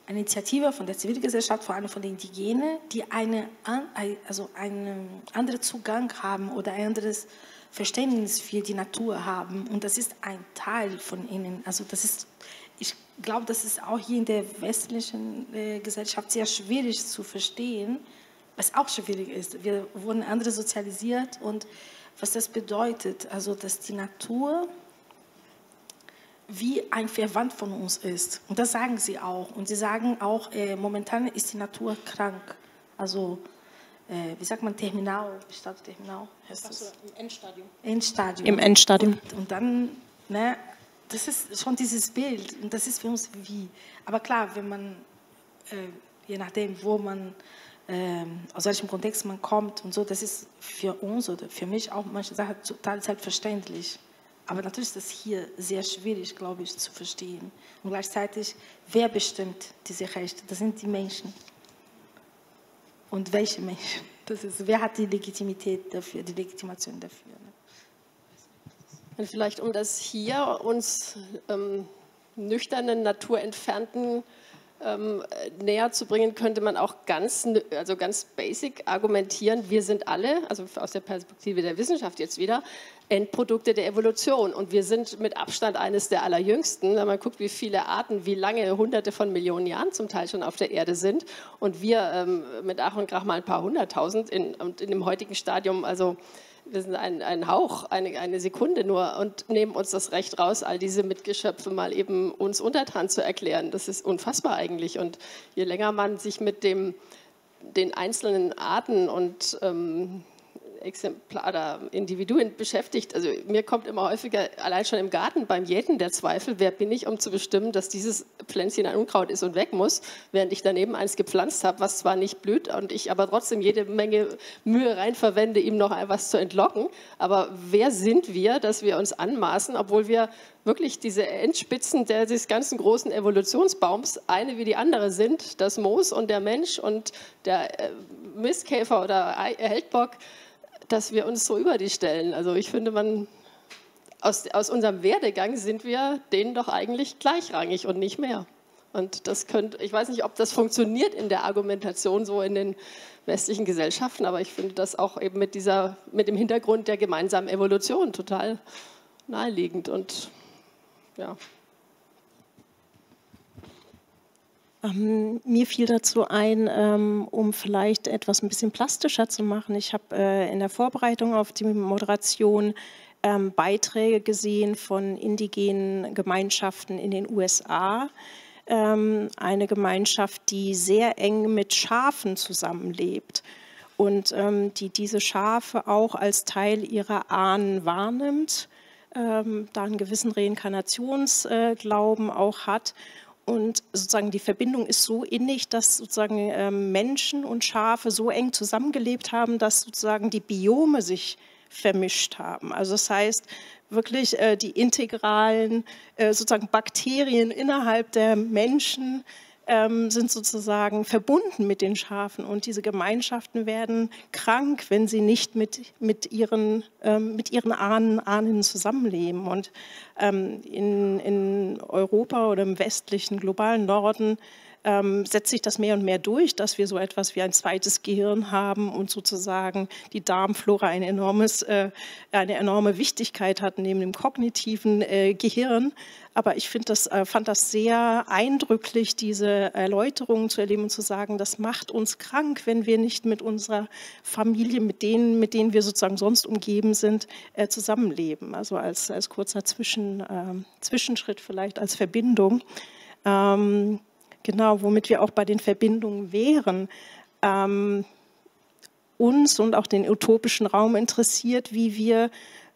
eine Initiative von der Zivilgesellschaft, vor allem von den Indigenen, die eine, also einen anderen Zugang haben oder ein anderes Verständnis für die Natur haben. Und das ist ein Teil von ihnen. Also das ist, ich glaube, das ist auch hier in der westlichen äh, Gesellschaft sehr schwierig zu verstehen, was auch schwierig ist. Wir wurden andere sozialisiert und was das bedeutet, also dass die Natur wie ein Verwandt von uns ist. Und das sagen sie auch. Und sie sagen auch, äh, momentan ist die Natur krank. Also, äh, wie sagt man, terminal, Stadt terminal? Heißt das? Im Endstadium. Endstadium. Im Endstadium. Und, und, dann, ne, das ist schon dieses Bild. Und das ist für uns wie. Aber klar, wenn man, äh, je nachdem, wo man, ähm, aus welchem Kontext man kommt und so, das ist für uns oder für mich auch manche Sachen total selbstverständlich. Aber natürlich ist das hier sehr schwierig, glaube ich, zu verstehen. Und gleichzeitig, wer bestimmt diese Rechte? Das sind die Menschen. Und welche Menschen? Das ist, wer hat die Legitimität dafür, die Legitimation dafür? Ne? Und vielleicht um das hier uns ähm, nüchternen, naturentfernten ähm, näher zu bringen, könnte man auch ganz, also ganz basic argumentieren, wir sind alle, also aus der Perspektive der Wissenschaft jetzt wieder, Endprodukte der Evolution. Und wir sind mit Abstand eines der allerjüngsten. Wenn man guckt, wie viele Arten, wie lange hunderte von Millionen Jahren zum Teil schon auf der Erde sind. Und wir ähm, mit Ach und Krach mal ein paar hunderttausend in, und in dem heutigen Stadium, also wir sind ein, ein Hauch, eine, eine Sekunde nur und nehmen uns das Recht raus, all diese Mitgeschöpfe mal eben uns untertan zu erklären. Das ist unfassbar eigentlich. Und je länger man sich mit dem, den einzelnen Arten und ähm, Exemplar oder Individuen beschäftigt. Also mir kommt immer häufiger, allein schon im Garten beim Jäten der Zweifel, wer bin ich, um zu bestimmen, dass dieses Pflänzchen ein Unkraut ist und weg muss, während ich daneben eins gepflanzt habe, was zwar nicht blüht und ich aber trotzdem jede Menge Mühe rein verwende, ihm noch etwas zu entlocken. Aber wer sind wir, dass wir uns anmaßen, obwohl wir wirklich diese Endspitzen des ganzen großen Evolutionsbaums, eine wie die andere sind, das Moos und der Mensch und der äh, Mistkäfer oder Heldbock, dass wir uns so über die stellen. Also ich finde, man, aus, aus unserem Werdegang sind wir denen doch eigentlich gleichrangig und nicht mehr. Und das könnte, ich weiß nicht, ob das funktioniert in der Argumentation so in den westlichen Gesellschaften, aber ich finde das auch eben mit, dieser, mit dem Hintergrund der gemeinsamen Evolution total naheliegend. Und ja. Ähm, mir fiel dazu ein, ähm, um vielleicht etwas ein bisschen plastischer zu machen. Ich habe äh, in der Vorbereitung auf die Moderation ähm, Beiträge gesehen von indigenen Gemeinschaften in den USA. Ähm, eine Gemeinschaft, die sehr eng mit Schafen zusammenlebt und ähm, die diese Schafe auch als Teil ihrer Ahnen wahrnimmt ähm, da einen gewissen Reinkarnationsglauben auch hat. Und sozusagen die Verbindung ist so innig, dass sozusagen ähm, Menschen und Schafe so eng zusammengelebt haben, dass sozusagen die Biome sich vermischt haben. Also das heißt wirklich äh, die integralen äh, sozusagen Bakterien innerhalb der Menschen ähm, sind sozusagen verbunden mit den Schafen und diese Gemeinschaften werden krank, wenn sie nicht mit, mit, ihren, ähm, mit ihren Ahnen, Ahnen zusammenleben. Und ähm, in, in Europa oder im westlichen globalen Norden ähm, setzt sich das mehr und mehr durch, dass wir so etwas wie ein zweites Gehirn haben und sozusagen die Darmflora ein enormes, äh, eine enorme Wichtigkeit hat neben dem kognitiven äh, Gehirn. Aber ich das, äh, fand das sehr eindrücklich, diese Erläuterungen zu erleben und zu sagen, das macht uns krank, wenn wir nicht mit unserer Familie, mit denen, mit denen wir sozusagen sonst umgeben sind, äh, zusammenleben. Also als, als kurzer Zwischen, äh, Zwischenschritt vielleicht, als Verbindung. Ähm, Genau, womit wir auch bei den Verbindungen wären. Ähm, uns und auch den utopischen Raum interessiert, wie wir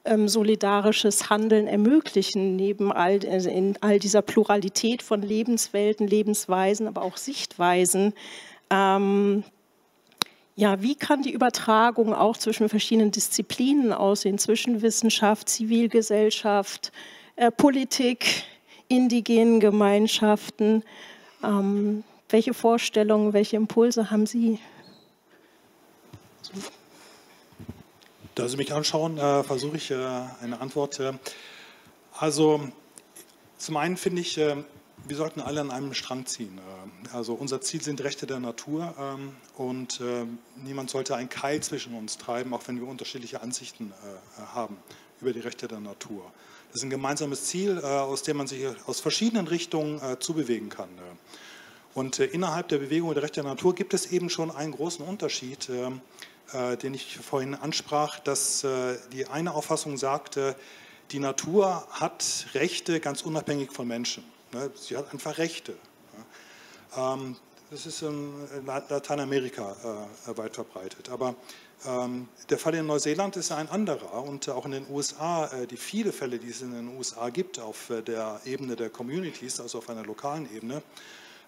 ähm, solidarisches Handeln ermöglichen, neben all, also in all dieser Pluralität von Lebenswelten, Lebensweisen, aber auch Sichtweisen. Ähm, ja, wie kann die Übertragung auch zwischen verschiedenen Disziplinen aussehen, zwischen Wissenschaft, Zivilgesellschaft, äh, Politik, indigenen Gemeinschaften? Ähm, welche Vorstellungen, welche Impulse haben Sie? Da Sie mich anschauen, äh, versuche ich äh, eine Antwort. Äh, also zum einen finde ich, äh, wir sollten alle an einem Strang ziehen. Äh, also unser Ziel sind Rechte der Natur ähm, und niemand sollte ein Keil zwischen uns treiben, auch wenn wir unterschiedliche Ansichten haben über die Rechte der Natur. Das ist ein gemeinsames Ziel, aus dem man sich aus verschiedenen Richtungen zubewegen kann. Und äh, innerhalb der Bewegung der Rechte der Natur gibt es eben schon einen großen Unterschied, ähm, äh, den ich vorhin ansprach, dass äh, die eine Auffassung sagte, die Natur hat Rechte ganz unabhängig von Menschen. Ne? Sie hat einfach Rechte. Ähm, das ist in Lateinamerika weit verbreitet. Aber ähm, der Fall in Neuseeland ist ein anderer und auch in den USA, die viele Fälle, die es in den USA gibt, auf der Ebene der Communities, also auf einer lokalen Ebene,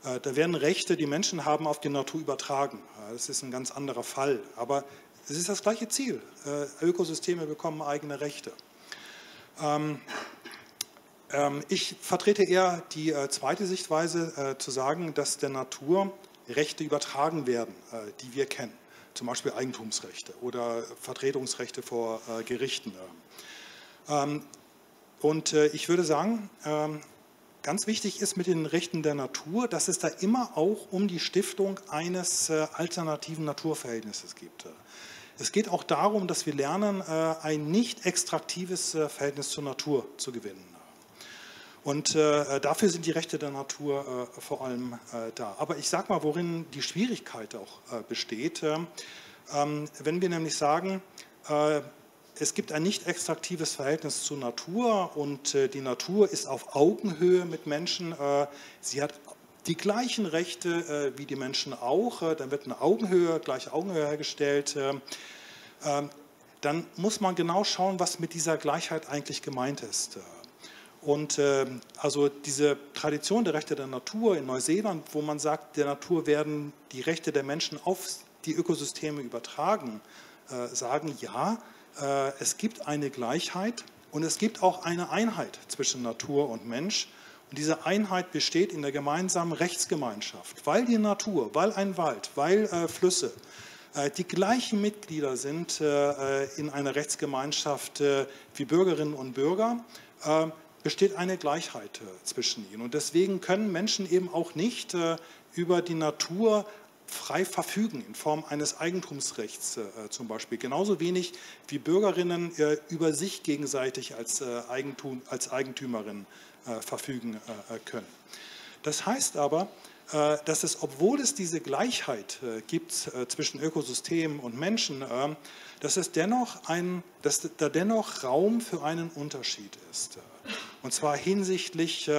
äh, da werden Rechte, die Menschen haben, auf die Natur übertragen. Das ist ein ganz anderer Fall. Aber es ist das gleiche Ziel. Äh, Ökosysteme bekommen eigene Rechte. Ähm, ähm, ich vertrete eher die äh, zweite Sichtweise, zu sagen, dass der Natur Rechte übertragen werden, die wir kennen. Zum Beispiel Eigentumsrechte oder Vertretungsrechte vor Gerichten. Ähm, und ich würde sagen, Ganz wichtig ist mit den Rechten der Natur, dass es da immer auch um die Stiftung eines äh, alternativen Naturverhältnisses geht. Es geht auch darum, dass wir lernen, äh, ein nicht extraktives äh, Verhältnis zur Natur zu gewinnen. Und dafür sind die Rechte der Natur vor allem da. Aber ich sage mal, worin die Schwierigkeit auch besteht. Ähm, wenn wir nämlich sagen, es gibt ein nicht extraktives Verhältnis zur Natur und äh, die Natur ist auf Augenhöhe mit Menschen. Äh, sie hat die gleichen Rechte äh, wie die Menschen auch. Dann wird eine Augenhöhe, gleiche Augenhöhe hergestellt. Ähm, dann muss man genau schauen, was mit dieser Gleichheit eigentlich gemeint ist. Und also diese Tradition der Rechte der Natur in Neuseeland, wo man sagt, der Natur werden die Rechte der Menschen auf die Ökosysteme übertragen, sagen ja, äh, es gibt eine Gleichheit und es gibt auch eine Einheit zwischen Natur und Mensch. Und diese Einheit besteht in der gemeinsamen Rechtsgemeinschaft, weil die Natur, weil ein Wald, weil äh, Flüsse äh, die gleichen Mitglieder sind äh, in einer Rechtsgemeinschaft äh, wie Bürgerinnen und Bürger, äh, besteht eine Gleichheit zwischen ihnen. Und deswegen können Menschen eben auch nicht über die Natur frei verfügen in Form eines Eigentumsrechts äh, zum Beispiel. Genauso wenig wie Bürgerinnen äh, über sich gegenseitig als, äh, Eigentum, als Eigentümerinnen äh, verfügen äh, können. Das heißt aber, äh, dass es, obwohl es diese Gleichheit gibt zwischen Ökosystemen und Menschen, dass es dennoch ein, dass da dennoch Raum für einen Unterschied ist. Und zwar hinsichtlich,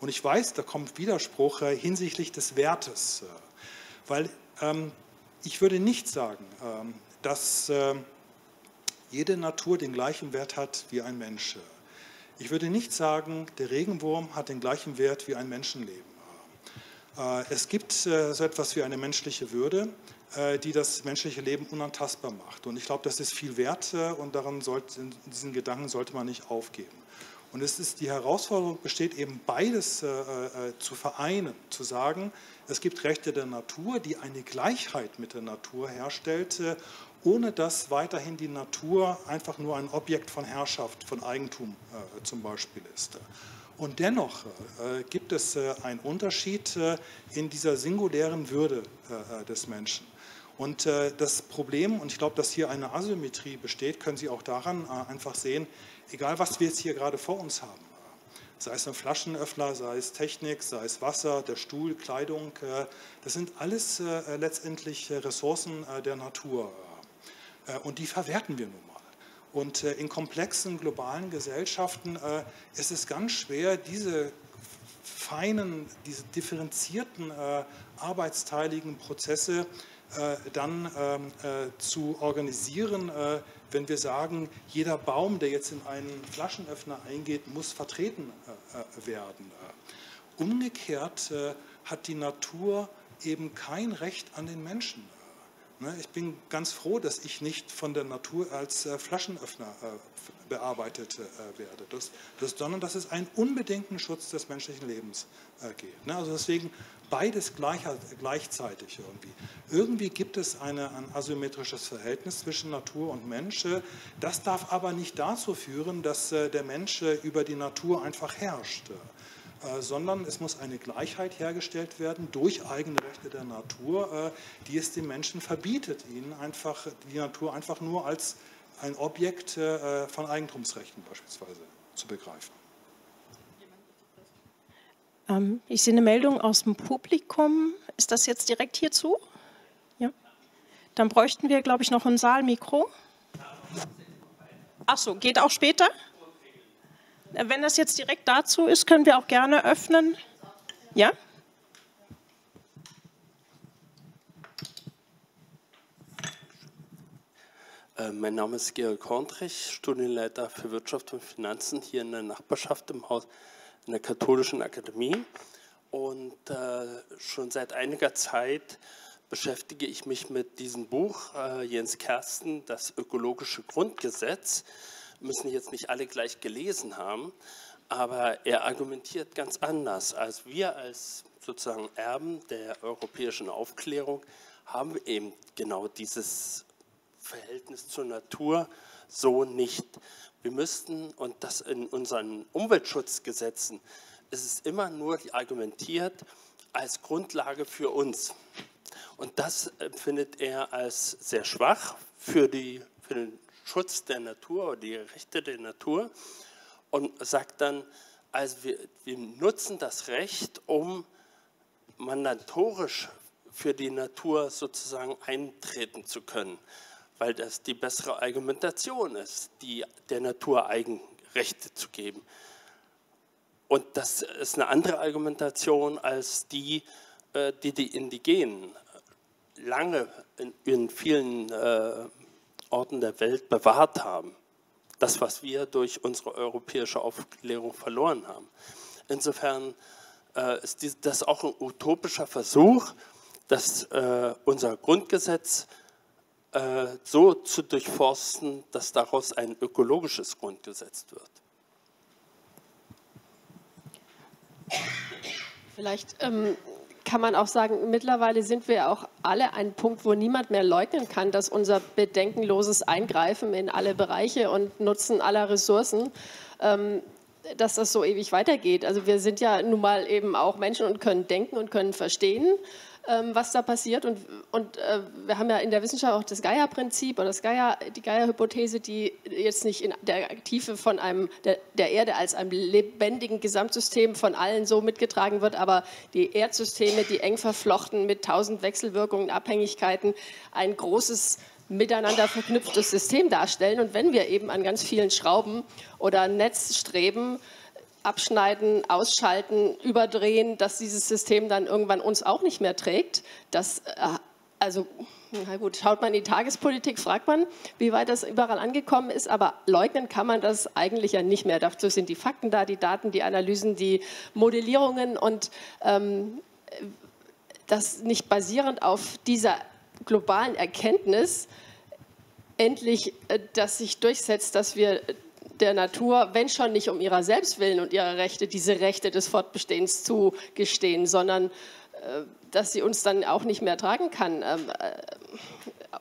und ich weiß, da kommt Widerspruch, hinsichtlich des Wertes. Weil ähm, ich würde nicht sagen, ähm, dass äh, jede Natur den gleichen Wert hat wie ein Mensch. Ich würde nicht sagen, der Regenwurm hat den gleichen Wert wie ein Menschenleben. Äh, es gibt äh, so etwas wie eine menschliche Würde, äh, die das menschliche Leben unantastbar macht. Und ich glaube, das ist viel wert und daran sollte, diesen Gedanken sollte man nicht aufgeben. Und es ist die Herausforderung besteht eben beides zu vereinen, zu sagen, es gibt Rechte der Natur, die eine Gleichheit mit der Natur herstellt, ohne dass weiterhin die Natur einfach nur ein Objekt von Herrschaft, von Eigentum zum Beispiel ist. Und dennoch äh, gibt es äh, einen Unterschied äh, in dieser singulären Würde äh, äh, des Menschen. Und äh, das Problem, und ich glaube, dass hier eine Asymmetrie besteht, können Sie auch daran einfach sehen, egal was wir jetzt hier gerade vor uns haben, sei es ein Flaschenöffner, sei es Technik, sei es Wasser, der Stuhl, Kleidung, das sind alles letztendlich Ressourcen der Natur. Und die verwerten wir nun mal. Und äh, in komplexen globalen Gesellschaften äh, ist es ganz schwer, diese feinen, diese differenzierten äh, arbeitsteiligen Prozesse dann ähm, zu organisieren, wenn wir sagen, jeder Baum, der jetzt in einen Flaschenöffner eingeht, muss vertreten werden. Umgekehrt hat die Natur eben kein Recht an den Menschen. Ne, ich bin ganz froh, dass ich nicht von der Natur als äh, Flaschenöffner äh, bearbeitet äh, werde, sondern dass es einen unbedingten Schutz des menschlichen Lebens geht. Ne, also deswegen beides gleich, gleichzeitig irgendwie. Irgendwie gibt es eine, ein asymmetrisches Verhältnis zwischen Natur und Mensch. Das darf aber nicht dazu führen, dass der Mensch über die Natur einfach herrscht. Äh, sondern es muss eine Gleichheit hergestellt werden durch eigene Rechte der Natur, äh, die es den Menschen verbietet, ihnen einfach die Natur einfach nur als ein Objekt äh, von Eigentumsrechten beispielsweise zu begreifen. Ähm, ich sehe eine Meldung aus dem Publikum. Ist das jetzt direkt hierzu? Ja. Dann bräuchten wir, glaube ich, noch ein Saalmikro. Ach so, geht auch später? Wenn das jetzt direkt dazu ist, können wir auch gerne öffnen. Ja? Äh, mein Name ist Georg Horndrich, Studienleiter für Wirtschaft und Finanzen hier in der Nachbarschaft im Haus in der Katholischen Akademie. Und äh, schon seit einiger Zeit beschäftige ich mich mit diesem Buch äh, Jens Kersten, das ökologische Grundgesetz müssen jetzt nicht alle gleich gelesen haben, aber er argumentiert ganz anders. Als wir als sozusagen Erben der europäischen Aufklärung haben eben genau dieses Verhältnis zur Natur so nicht. Wir müssten, und das in unseren Umweltschutzgesetzen ist es immer nur argumentiert als Grundlage für uns. Und das empfindet er als sehr schwach für, die, für den Schutz der Natur oder die Rechte der Natur und sagt dann, also wir, wir nutzen das Recht, um mandatorisch für die Natur sozusagen eintreten zu können, weil das die bessere Argumentation ist, die der Natur Eigenrechte zu geben. Und das ist eine andere Argumentation als die, äh, die die Indigenen lange in, vielen äh, Orten der Welt bewahrt haben. Das, was wir durch unsere europäische Aufklärung verloren haben. Insofern äh, ist das auch ein utopischer Versuch, dass äh, unser Grundgesetz äh, so zu durchforsten, dass daraus ein ökologisches Grundgesetz wird. Vielleicht ähm, kann man auch sagen, mittlerweile sind wir auch alle ein Punkt, wo niemand mehr leugnen kann, dass unser bedenkenloses Eingreifen in alle Bereiche und Nutzen aller Ressourcen ähm, dass das so ewig weitergeht. Also wir sind ja nun mal eben auch Menschen und können denken und können verstehen was da passiert. Und, und äh, wir haben ja in der Wissenschaft auch das Gaia-Prinzip oder das Gaia, die Gaia-Hypothese, die jetzt nicht in der Tiefe von einem, der, der, Erde als einem lebendigen Gesamtsystem von allen so mitgetragen wird, aber die Erdsysteme, die eng verflochten mit tausend Wechselwirkungen, Abhängigkeiten, ein großes miteinander verknüpftes System darstellen. Und wenn wir eben an ganz vielen Schrauben oder Netzstreben abschneiden, ausschalten, überdrehen, dass dieses System dann irgendwann uns auch nicht mehr trägt. Das, äh, also Na gut, schaut man in die Tagespolitik, fragt man, wie weit das überall angekommen ist, aber leugnen kann man das eigentlich ja nicht mehr. Dazu sind die Fakten da, die Daten, die Analysen, die Modellierungen und ähm, das nicht basierend auf dieser globalen Erkenntnis endlich äh, das sich durchsetzt, dass wir der Natur, wenn schon nicht um ihrer Selbstwillen und ihrer Rechte, diese Rechte des Fortbestehens zugestehen, sondern äh, dass sie uns dann auch nicht mehr tragen kann. Ähm, äh,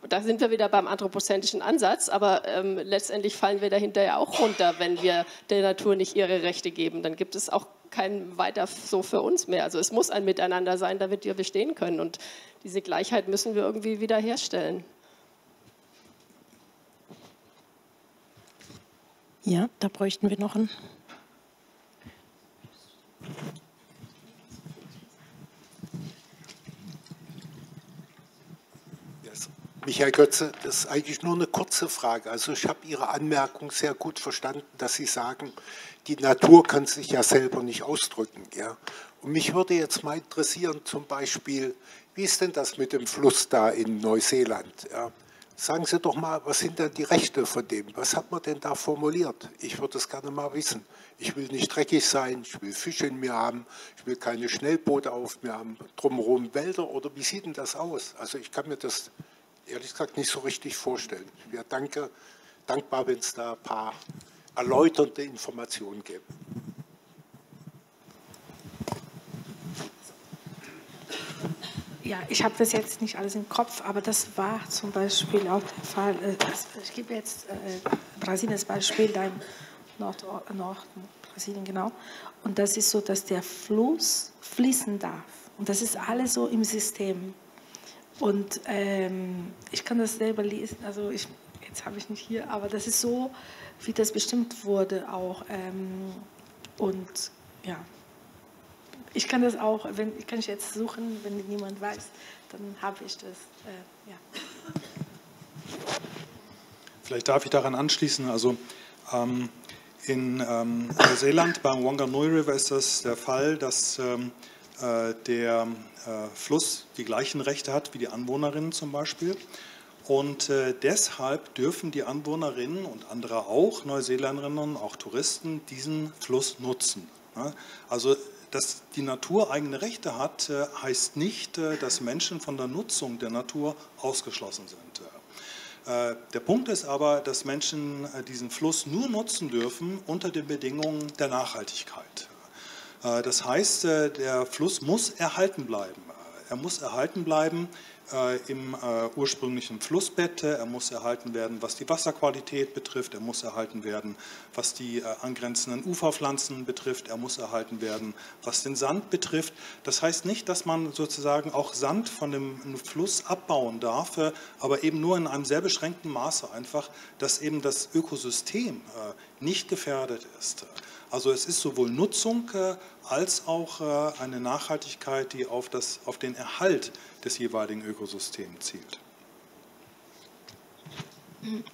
da sind wir wieder beim anthropozentrischen Ansatz, aber ähm, letztendlich fallen wir dahinter ja auch runter, wenn wir der Natur nicht ihre Rechte geben. Dann gibt es auch kein weiter so für uns mehr. Also es muss ein Miteinander sein, damit wir bestehen können. Und diese Gleichheit müssen wir irgendwie wieder Ja, da bräuchten wir noch einen. Michael Götze, das ist eigentlich nur eine kurze Frage. Also ich habe Ihre Anmerkung sehr gut verstanden, dass Sie sagen, die Natur kann sich ja selber nicht ausdrücken. Ja? Und mich würde jetzt mal interessieren, zum Beispiel, wie ist denn das mit dem Fluss da in Neuseeland? Ja? Sagen Sie doch mal, was sind denn die Rechte von dem? Was hat man denn da formuliert? Ich würde das gerne mal wissen. Ich will nicht dreckig sein, ich will Fische in mir haben, ich will keine Schnellboote auf mir haben, drumherum Wälder oder wie sieht denn das aus? Also ich kann mir das ehrlich gesagt nicht so richtig vorstellen. Ich wäre danke, dankbar, wenn es da ein paar erläuternde Informationen gäbe. Ja, ich habe das jetzt nicht alles im Kopf, aber das war zum Beispiel auch der Fall. Äh, ich gebe jetzt äh, Brasilien als Beispiel, da im Nord, Nord Brasilien genau. Und das ist so, dass der Fluss fließen darf. Und das ist alles so im System. Und ähm, ich kann das selber lesen, also ich, jetzt habe ich nicht hier, aber das ist so, wie das bestimmt wurde auch. Ähm, und ja, ich kann das auch, wenn kann ich jetzt suchen, wenn niemand weiß, dann habe ich das. Äh, ja. Vielleicht darf ich daran anschließen. Also ähm, in ähm, Neuseeland beim Wanganui River ist das der Fall, dass ähm, äh, der äh, Fluss die gleichen Rechte hat wie die Anwohnerinnen zum Beispiel. Und äh, deshalb dürfen die Anwohnerinnen und andere auch, Neuseeländerinnen, auch Touristen, diesen Fluss nutzen. Also, dass die Natur eigene Rechte hat, heißt nicht, dass Menschen von der Nutzung der Natur ausgeschlossen sind. Der Punkt ist aber, dass Menschen diesen Fluss nur nutzen dürfen unter den Bedingungen der Nachhaltigkeit. Äh, das heißt, äh, der Fluss muss erhalten bleiben. Er muss erhalten bleiben äh, im ursprünglichen Flussbett. Er muss erhalten werden, was die Wasserqualität betrifft. Er muss erhalten werden, was die angrenzenden Uferpflanzen betrifft. Er muss erhalten werden, was den Sand betrifft. Das heißt nicht, dass man sozusagen auch Sand von dem Fluss abbauen darf, aber eben nur in einem sehr beschränkten Maße einfach, dass eben das Ökosystem nicht gefährdet ist. Also es ist sowohl Nutzung äh, als auch äh, eine Nachhaltigkeit, die auf, das, auf den Erhalt des jeweiligen Ökosystems zielt.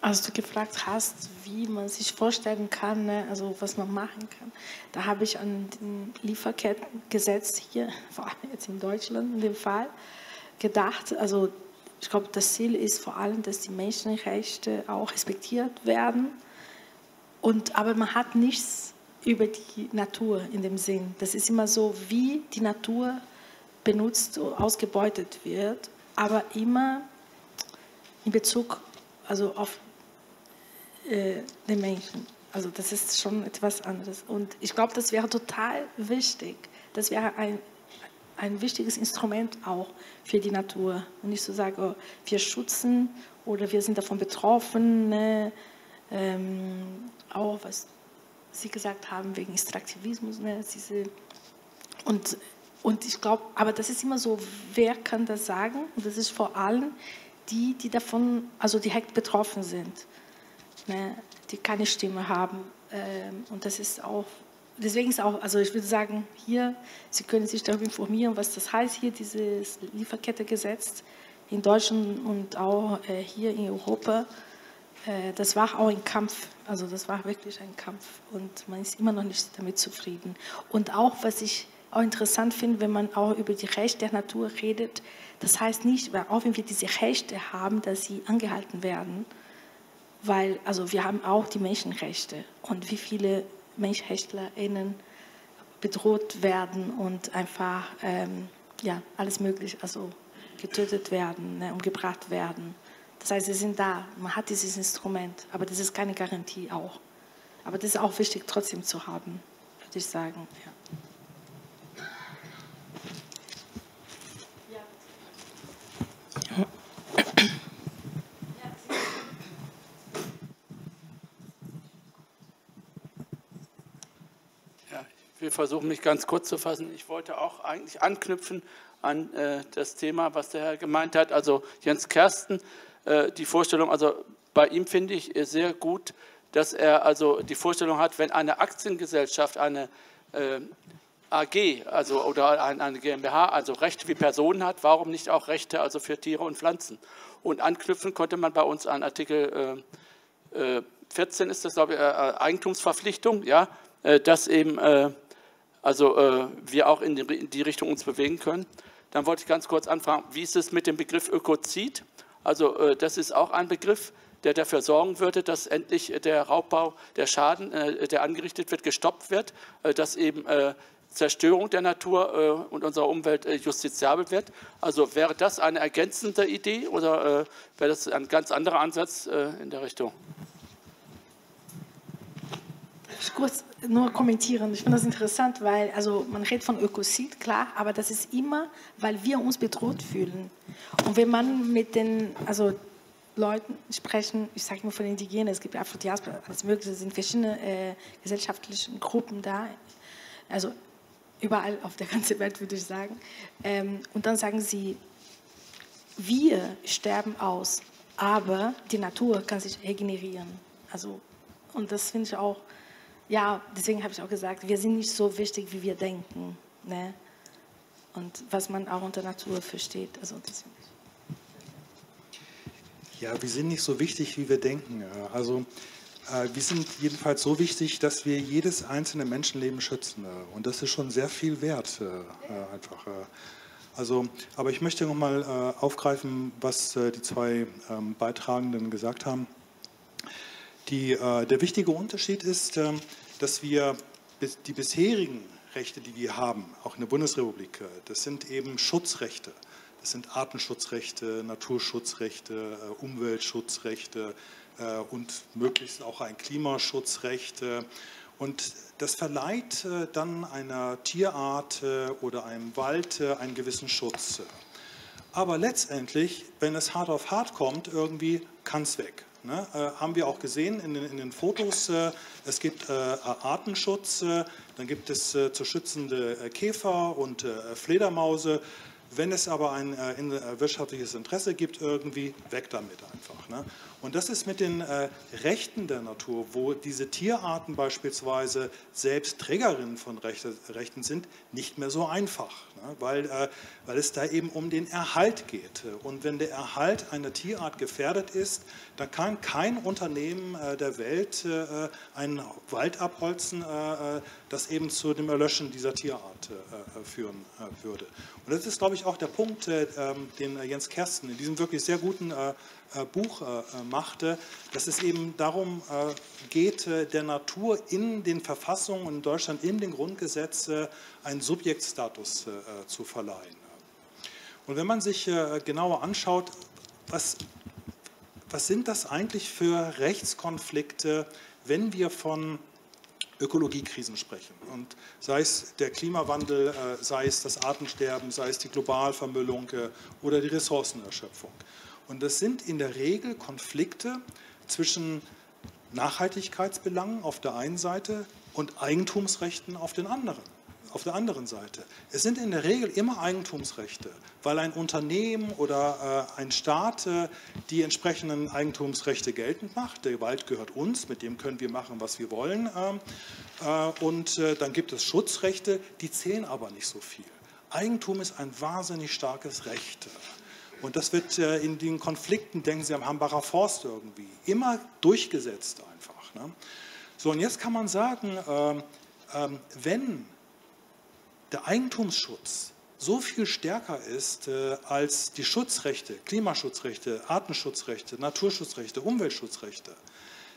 Als du gefragt hast, wie man sich vorstellen kann, ne, also was man machen kann, da habe ich an den Lieferkettengesetz hier, [laughs] vor allem jetzt in Deutschland in dem Fall, gedacht. Also ich glaube, das Ziel ist vor allem, dass die Menschenrechte auch respektiert werden. Und, aber man hat nichts über die Natur in dem Sinn. Das ist immer so, wie die Natur benutzt, ausgebeutet wird, aber immer in Bezug also auf äh, den Menschen. Also das ist schon etwas anderes. Und ich glaube, das wäre total wichtig. Das wäre ein, ein wichtiges Instrument auch für die Natur. Und nicht zu so sagen, oh, wir schützen oder wir sind davon betroffen. Ne? Ähm, auch was Sie gesagt haben, wegen Extraktivismus. Ne, diese, und, und ich glaube, aber das ist immer so, wer kann das sagen? Und das ist vor allem die, die davon, also direkt betroffen sind, ne, die keine Stimme haben. Ähm, und das ist auch, deswegen ist auch, also ich würde sagen, hier, Sie können sich darüber informieren, was das heißt, hier dieses Lieferkettegesetz in Deutschland und auch äh, hier in Europa. Äh, das war auch ein Kampf, also das war wirklich ein Kampf und man ist immer noch nicht damit zufrieden. Und auch, was ich auch interessant finde, wenn man auch über die Rechte der Natur redet. Das heißt nicht, weil auch wenn wir diese Rechte haben, dass sie angehalten werden, weil also wir haben auch die Menschenrechte und wie viele MenschenrechtlerInnen bedroht werden und einfach ähm, ja, alles mögliche, also getötet werden, ne, umgebracht werden. Das heißt, sie sind da, man hat dieses Instrument, aber das ist keine Garantie auch. Aber das ist auch wichtig trotzdem zu haben, würde ich sagen. Ja. will versuchen, mich ganz kurz zu fassen. Ich wollte auch eigentlich anknüpfen an äh, das Thema, was der Herr gemeint hat. Also Jens Kersten, die Vorstellung, also bei ihm finde ich sehr gut, dass er also die Vorstellung hat, wenn eine Aktiengesellschaft, eine äh, AG also, oder eine GmbH, also Rechte wie Personen hat, warum nicht auch Rechte also für Tiere und Pflanzen? Und anknüpfen konnte man bei uns an Artikel äh, 14 äh, ist das, glaube ich, äh, Eigentumsverpflichtung, ja, dass eben also äh, wir auch in die, in die, Richtung uns bewegen können. Dann wollte ich ganz kurz anfragen, wie ist es mit dem Begriff Ökozid? Also äh, das ist auch ein Begriff, der dafür sorgen würde, dass endlich der Raubbau, der Schaden, äh, der angerichtet wird, gestoppt wird, äh, dass eben Zerstörung der Natur und unserer Umwelt justiziabel wird. Also wäre das eine ergänzende Idee oder wäre das ein ganz anderer Ansatz in der Richtung? Ich kurz nur kommentieren. Ich finde das interessant, weil also man redet von Ökozid, klar, aber das ist immer, weil wir uns bedroht fühlen. Und wenn man mit den also Leuten sprechen, ich sage nur von Indigenen, es gibt Afro-Diaspora, alles Mögliche, es sind verschiedene äh, gesellschaftliche Gruppen da, also überall auf der [laughs] ganzen Welt würde ich sagen. Ähm, und dann sagen sie, wir sterben aus, aber die Natur kann sich regenerieren. Also, und das finde ich auch ja, deswegen habe ich auch gesagt, wir sind nicht so wichtig, wie wir denken. Ne? Und was man auch unter Natur versteht. Also ja, wir sind nicht so wichtig, wie wir denken. Also äh, wir sind jedenfalls so wichtig, dass wir jedes einzelne Menschenleben schützen. Äh, und das ist schon sehr viel wert, äh, einfach. Also, aber ich möchte nochmal aufgreifen, was die zwei ähm, Beitragenden gesagt haben. Die, äh, der wichtige Unterschied ist, äh, dass wir die bisherigen Rechte, die wir haben, auch in der Bundesrepublik, äh, das sind eben Schutzrechte. Das sind Artenschutzrechte, Naturschutzrechte, äh, Umweltschutzrechte äh, und möglichst auch ein Klimaschutzrecht. Und das verleiht dann einer Tierart oder einem Wald einen gewissen Schutz. Aber letztendlich, wenn es hart auf hart kommt, irgendwie kann es weg. Ne, äh, haben wir auch gesehen in den, in den Fotos. Äh, es gibt äh, Artenschutz, äh, dann gibt es äh, zu schützende äh, Käfer und Fledermause. Wenn es aber ein wirtschaftliches Interesse gibt, irgendwie weg damit einfach. Ne? Und das ist mit den Rechten der Natur, wo diese Tierarten beispielsweise selbst Trägerinnen von Rechten sind, nicht mehr so einfach weil, äh, weil es da eben um den Erhalt geht. Und wenn der Erhalt einer Tierart gefährdet ist, dann kann kein Unternehmen äh, der Welt äh, einen Wald abholzen, das eben zu dem Erlöschen dieser Tierart führen würde. Und das ist, glaube ich, auch der Punkt, ähm, den Jens Kersten in diesem wirklich sehr guten Buch machte, dass es eben darum geht, der Natur in den Verfassungen in Deutschland, in den Grundgesetzen einen Subjektstatus äh, zu verleihen. Und wenn man sich äh, genauer anschaut, was, was sind das eigentlich für Rechtskonflikte, wenn wir von Ökologiekrisen sprechen. Und sei es der Klimawandel, äh, sei es das Artensterben, sei es die Globalvermüllung oder die Ressourcenerschöpfung. Und das sind in der Regel Konflikte zwischen Nachhaltigkeitsbelangen auf der einen Seite und Eigentumsrechten auf den anderen auf der anderen Seite. Es sind in der Regel immer Eigentumsrechte, weil ein Unternehmen oder äh, ein Staat äh, die entsprechenden Eigentumsrechte geltend macht. Der Wald gehört uns, mit dem können wir machen, was wir wollen. Ähm, äh, und äh, dann gibt es Schutzrechte, die zählen aber nicht so viel. Eigentum ist ein wahnsinnig starkes Recht. Und das wird äh, in den Konflikten, denken Sie am Hambacher Forst irgendwie, immer durchgesetzt einfach. Ne? So, und jetzt kann man sagen, ähm, ähm, wenn der Eigentumsschutz so viel stärker ist äh, als die Schutzrechte, Klimaschutzrechte, Artenschutzrechte, Naturschutzrechte, Umweltschutzrechte,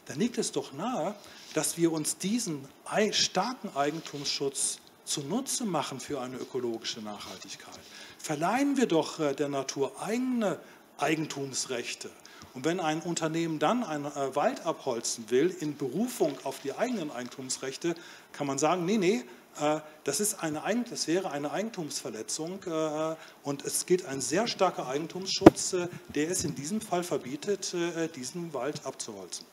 dann liegt es doch nahe, dass wir uns diesen starken Eigentumsschutz zunutze machen für eine ökologische Nachhaltigkeit. Verleihen wir doch äh, der Natur eigene Eigentumsrechte. Und wenn ein Unternehmen dann einen äh, Wald abholzen will, in Berufung auf die eigenen Eigentumsrechte, kann man sagen, nee, nee, äh, das, ist eine, das wäre eine Eigentumsverletzung und es geht ein sehr starker Eigentumsschutz, der es in diesem Fall verbietet, diesen Wald abzuholzen.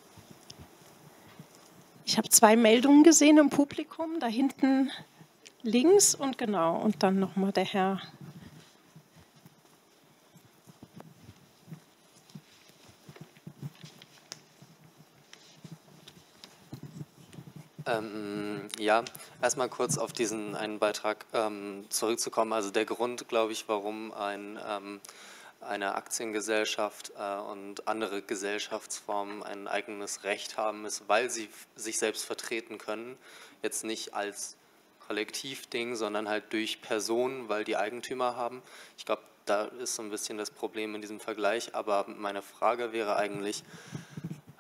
Ich habe zwei Meldungen gesehen im Publikum, da hinten links und genau, und dann nochmal der Herr. Ähm, ja, erstmal kurz auf diesen einen Beitrag ähm, zurückzukommen. Also der Grund, glaube ich, warum ein ähm, eine Aktiengesellschaft äh, und andere Gesellschaftsformen ein eigenes Recht haben, ist, weil sie sich selbst vertreten können. Jetzt nicht als Kollektivding, sondern halt durch Personen, weil die Eigentümer haben. Ich glaube, da ist so ein bisschen das Problem in diesem Vergleich. Aber meine Frage wäre eigentlich,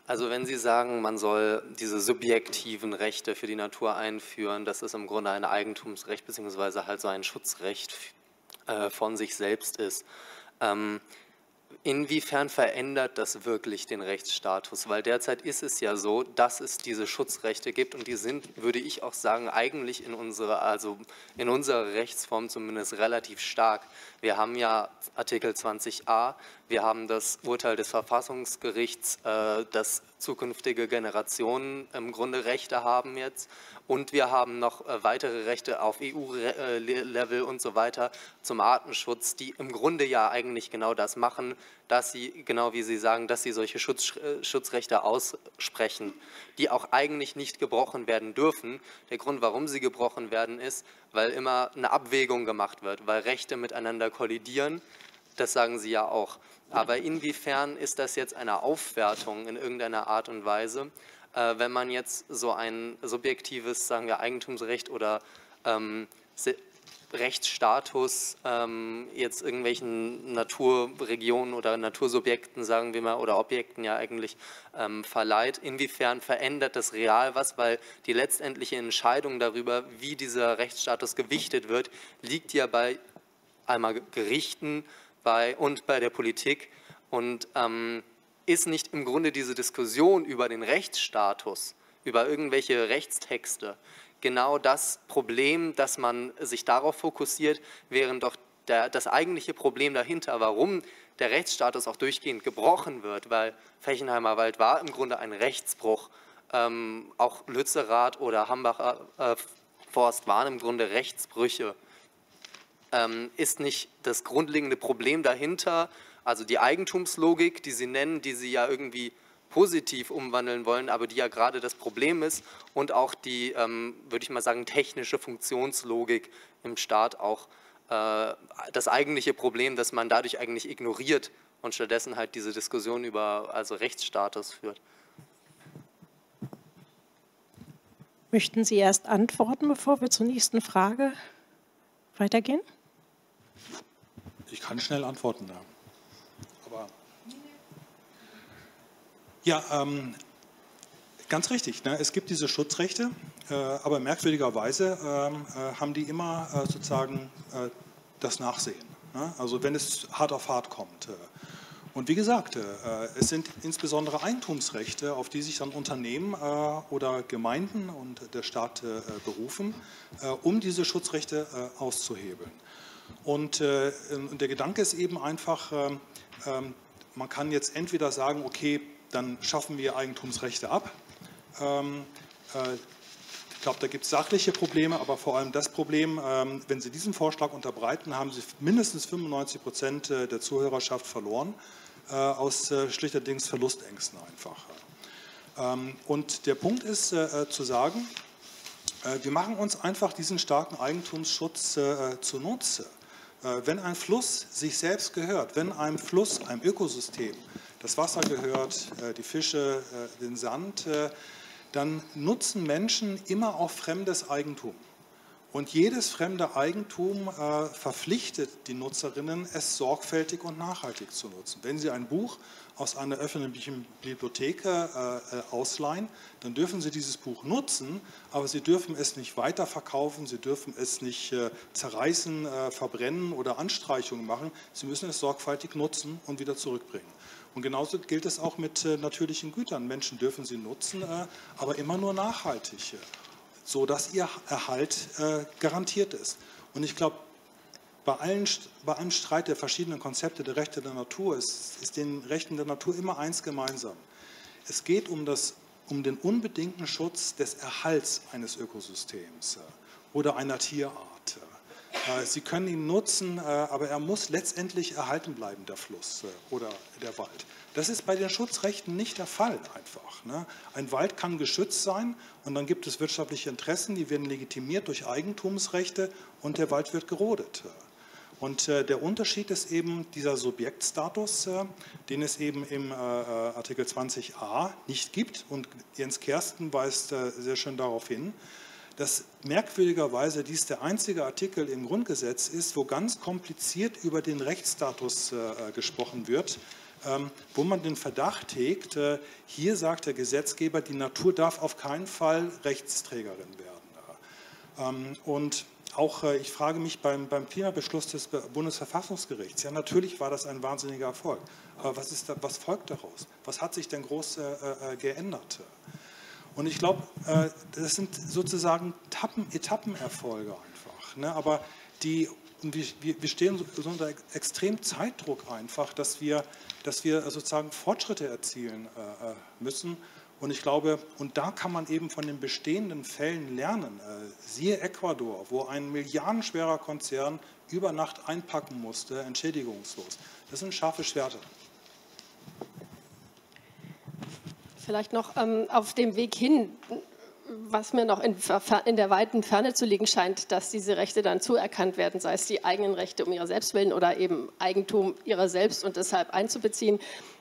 also wenn Sie sagen, man soll diese subjektiven Rechte für die Natur einführen, dass es im Grunde ein Eigentumsrecht bzw. halt so ein Schutzrecht äh, von sich selbst ist. Ähm, inwiefern verändert das wirklich den Rechtsstatus? Weil derzeit ist es ja so, dass es diese Schutzrechte gibt und die sind, würde ich auch sagen, eigentlich in unserer, also in unserer Rechtsform zumindest relativ stark. Wir haben ja Artikel 20a, wir haben das Urteil des Verfassungsgerichts, äh, dass zukünftige Generationen im Grunde Rechte haben jetzt. Und wir haben noch äh, weitere Rechte auf EU-Level und so weiter zum Artenschutz, die im Grunde ja eigentlich genau das machen, dass sie, genau wie Sie sagen, dass sie solche Schutz, äh, Schutzrechte aussprechen, die auch eigentlich nicht gebrochen werden dürfen. Der Grund, warum sie gebrochen werden, ist, weil immer eine Abwägung gemacht wird, weil Rechte miteinander kollidieren. Das sagen Sie ja auch. Aber inwiefern ist das jetzt eine Aufwertung in irgendeiner Art und Weise? äh, wenn man jetzt so ein subjektives, sagen wir, Eigentumsrecht oder ähm, Rechtsstatus ähm, jetzt irgendwelchen Naturregionen oder Natursubjekten, sagen wir mal, oder Objekten ja eigentlich ähm, verleiht. Inwiefern verändert das real was? Weil die letztendliche Entscheidung darüber, wie dieser Rechtsstatus gewichtet wird, liegt ja bei einmal Gerichten bei, und bei der Politik. Und ähm, ist nicht im Grunde diese Diskussion über den Rechtsstatus, über irgendwelche Rechtstexte, genau das Problem, dass man sich darauf fokussiert, während doch der, das eigentliche Problem dahinter, warum der Rechtsstatus auch durchgehend gebrochen wird, weil Fechenheimer Wald war im Grunde ein Rechtsbruch. Ähm, auch Lützerath oder Hambacher äh, Forst waren im Grunde Rechtsbrüche. Ähm, ist nicht das grundlegende Problem dahinter, also die Eigentumslogik, die Sie nennen, die Sie ja irgendwie positiv umwandeln wollen, aber die ja gerade das Problem ist und auch die, ähm, würde ich mal sagen, technische Funktionslogik im Staat auch äh, das eigentliche Problem, das man dadurch eigentlich ignoriert und stattdessen halt diese Diskussion über also Rechtsstatus führt. Möchten Sie erst antworten, bevor wir zur nächsten Frage weitergehen? Ich kann schnell antworten. Ja. Ja, ähm, ganz richtig. Ne? Es gibt diese Schutzrechte, äh, aber merkwürdigerweise ähm, äh, haben die immer äh, sozusagen äh, das Nachsehen. Ne? Also wenn es hart auf hart kommt. Äh. Und wie gesagt, äh, es sind insbesondere Eigentumsrechte, auf die sich dann Unternehmen oder Gemeinden und der Staat berufen, um diese Schutzrechte auszuhebeln. Und der Gedanke ist eben einfach, ähm, man kann jetzt entweder sagen, okay, dann schaffen wir Eigentumsrechte ab. Ähm, äh, ich glaube, da gibt es sachliche Probleme, aber vor allem das Problem, ähm, wenn Sie diesen Vorschlag unterbreiten, haben Sie mindestens 95 Prozent äh, der Zuhörerschaft verloren, äh, aus äh, schlichterdings Verlustängsten einfach. Ähm, und der Punkt ist äh, äh, zu sagen, wir machen uns einfach diesen starken Eigentumsschutz zunutze. Wenn ein Fluss sich selbst gehört, wenn einem Fluss, einem Ökosystem das Wasser gehört, äh, die Fische, äh, den Sand, äh, dann nutzen Menschen immer auch fremdes Eigentum. Und jedes fremde Eigentum äh, verpflichtet die Nutzerinnen, es sorgfältig und nachhaltig zu nutzen. Wenn Sie ein Buch aus einer öffentlichen Bibliothek äh, äh, ausleihen, dann dürfen Sie dieses Buch nutzen, aber Sie dürfen es nicht weiterverkaufen, Sie dürfen es nicht äh, zerreißen, äh, verbrennen oder Anstreichungen machen. Sie müssen es sorgfältig nutzen und wieder zurückbringen. Und genauso gilt es auch mit äh, natürlichen Gütern. Menschen dürfen sie nutzen, aber immer nur nachhaltig so dass ihr Erhalt äh, garantiert ist. Und ich glaube, bei, allen, bei allem Streit der verschiedenen Konzepte der Rechte der Natur ist, ist den Rechten der Natur immer eins gemeinsam. Es geht um, das, um den unbedingten Schutz des Erhalts eines Ökosystems äh, oder einer Tierart. Äh, Sie können ihn nutzen, äh, aber er muss letztendlich erhalten bleiben, der Fluss äh, oder der Wald. Das ist bei den Schutzrechten nicht der Fall einfach. Ne? Ein Wald kann geschützt sein und dann gibt es wirtschaftliche Interessen, die werden legitimiert durch Eigentumsrechte und der Wald wird gerodet. Und der Unterschied ist eben dieser Subjektstatus, den es eben im Artikel 20a nicht gibt. Und Jens Kersten weist sehr schön darauf hin, dass merkwürdigerweise dies der einzige Artikel im Grundgesetz ist, wo ganz kompliziert über den Rechtsstatus gesprochen wird ähm, wo man den Verdacht hegt, äh, hier sagt der Gesetzgeber, die Natur darf auf keinen Fall Rechtsträgerin werden. Ähm, und auch äh, ich frage mich beim, beim Klimabeschluss des Bundesverfassungsgerichts, ja natürlich war das ein wahnsinniger Erfolg, aber was, ist da, was folgt daraus? Was hat sich denn groß äh, äh geändert? Und ich glaube, äh, das sind sozusagen Etappen, Etappenerfolge einfach. Ne? Aber die, wir, wir stehen so unter extrem Zeitdruck einfach, dass wir dass wir sozusagen Fortschritte erzielen äh, äh, müssen. Und ich glaube, und da kann man eben von den bestehenden Fällen lernen. Siehe Ecuador, wo ein milliardenschwerer Konzern über Nacht einpacken musste, entschädigungslos. Das sind scharfe Schwerter. Vielleicht noch ähm, auf dem Weg hin was mir noch in, in, der weiten Ferne zu liegen scheint, dass diese Rechte dann zuerkannt werden, sei es die eigenen Rechte um ihrer Selbstwillen oder eben Eigentum ihrer selbst und deshalb einzubeziehen.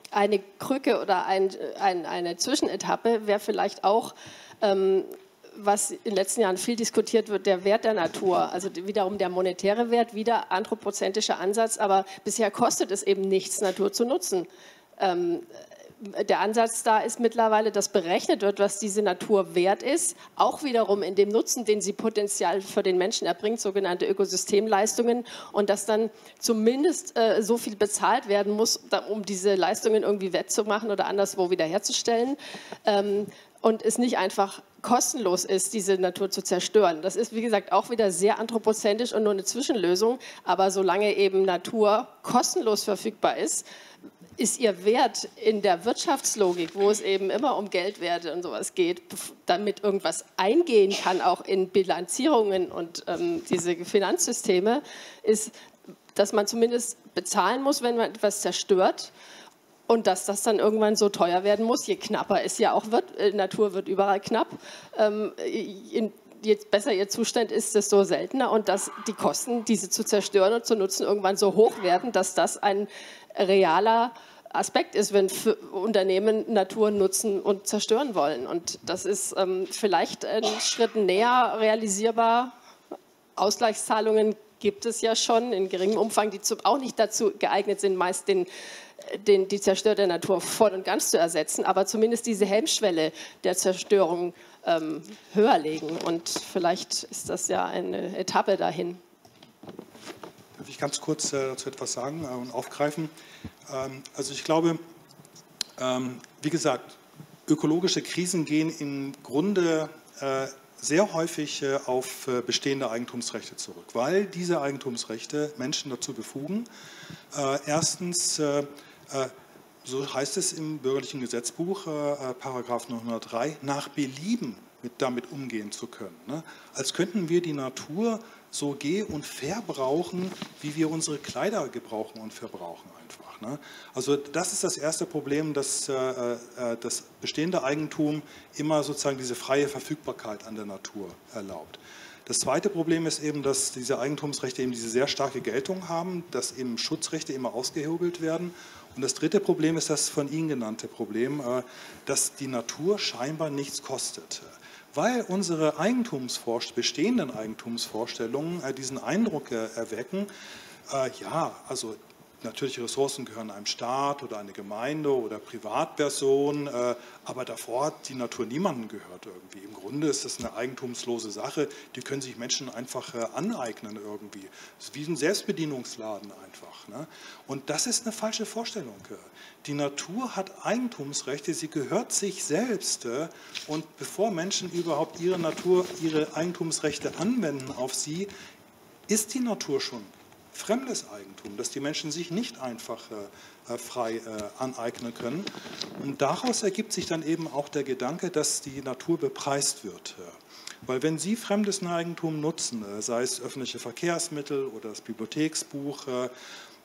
Eine Krücke oder ein, ein, eine Zwischenetappe wäre vielleicht auch, ähm, was in den letzten Jahren viel diskutiert wird, der Wert der Natur. Also wiederum der monetäre Wert, wieder anthropozentrischer Ansatz, aber bisher kostet es eben nichts, Natur zu nutzen. Ähm, der Ansatz da ist mittlerweile, dass berechnet wird, was diese Natur wert ist, auch wiederum in dem Nutzen, den sie potenziell für den Menschen erbringt, sogenannte Ökosystemleistungen, und dass dann zumindest äh, so viel bezahlt werden muss, um diese Leistungen irgendwie wettzumachen oder anderswo wiederherzustellen. Ähm, und es nicht einfach kostenlos ist, diese Natur zu zerstören. Das ist, wie gesagt, auch wieder sehr anthropozentrisch und nur eine Zwischenlösung. Aber solange eben Natur kostenlos verfügbar ist, ist ihr Wert in der Wirtschaftslogik, wo es eben immer um Geldwerte und sowas geht, damit irgendwas eingehen kann, auch in Bilanzierungen und ähm, diese Finanzsysteme, ist, dass man zumindest bezahlen muss, wenn man etwas zerstört. Und dass das dann irgendwann so teuer werden muss, je knapper es ja auch wird, äh, Natur wird überall knapp, ähm, in, je besser ihr Zustand ist, desto seltener und dass die Kosten, diese zu zerstören und zu nutzen, irgendwann so hoch werden, dass das ein realer Aspekt ist, wenn Unternehmen Natur nutzen und zerstören wollen. Und das ist ähm, vielleicht ein Schritt näher realisierbar. Ausgleichszahlungen gibt es ja schon in geringem Umfang, die auch nicht dazu geeignet sind, meist den, den, die zerstörte Natur voll und ganz zu ersetzen, aber zumindest diese Hemmschwelle der Zerstörung ähm, höher legen. Und vielleicht ist das ja eine Etappe dahin. Darf ich ganz kurz äh, dazu etwas sagen äh, und aufgreifen? Ähm, also ich glaube, ähm, wie gesagt, ökologische Krisen gehen im Grunde äh, sehr häufig auf bestehende Eigentumsrechte zurück, weil diese Eigentumsrechte Menschen dazu befugen, erstens, so heißt es im bürgerlichen Gesetzbuch, Paragraph 903, nach Belieben mit, damit umgehen zu können. Ne? Als könnten wir die Natur so geh- und verbrauchen, wie wir unsere Kleider gebrauchen und verbrauchen einfach. Ne? Also das ist das erste Problem, dass äh, äh, das bestehende Eigentum immer sozusagen diese freie Verfügbarkeit an der Natur erlaubt. Das zweite Problem ist eben, dass diese Eigentumsrechte eben diese sehr starke Geltung haben, dass eben Schutzrechte immer ausgehebelt werden. Und das dritte Problem ist das von Ihnen genannte Problem, äh, dass die Natur scheinbar nichts kostet. weil unsere Eigentumsvorst bestehenden Eigentumsvorstellungen äh, diesen Eindruck äh, erwecken, ja, also natürliche Ressourcen gehören einem Staat oder eine Gemeinde oder Privatperson, äh, aber davor hat die Natur niemandem gehört irgendwie. Im Grunde ist das eine eigentumslose Sache, die können sich Menschen einfach äh, aneignen irgendwie. Es ist wie ein Selbstbedienungsladen einfach. Ne? Und das ist eine falsche Vorstellung. Die Natur hat Eigentumsrechte, sie gehört sich selbst. Und bevor Menschen überhaupt ihre Natur, ihre Eigentumsrechte anwenden auf sie, ist die Natur schon fremdes Eigentum, das die Menschen sich nicht einfach äh, frei äh, aneignen können. Und daraus ergibt sich dann eben auch der Gedanke, dass die Natur bepreist wird. Weil wenn Sie fremdes Eigentum nutzen, äh, sei es öffentliche Verkehrsmittel oder das Bibliotheksbuch, äh,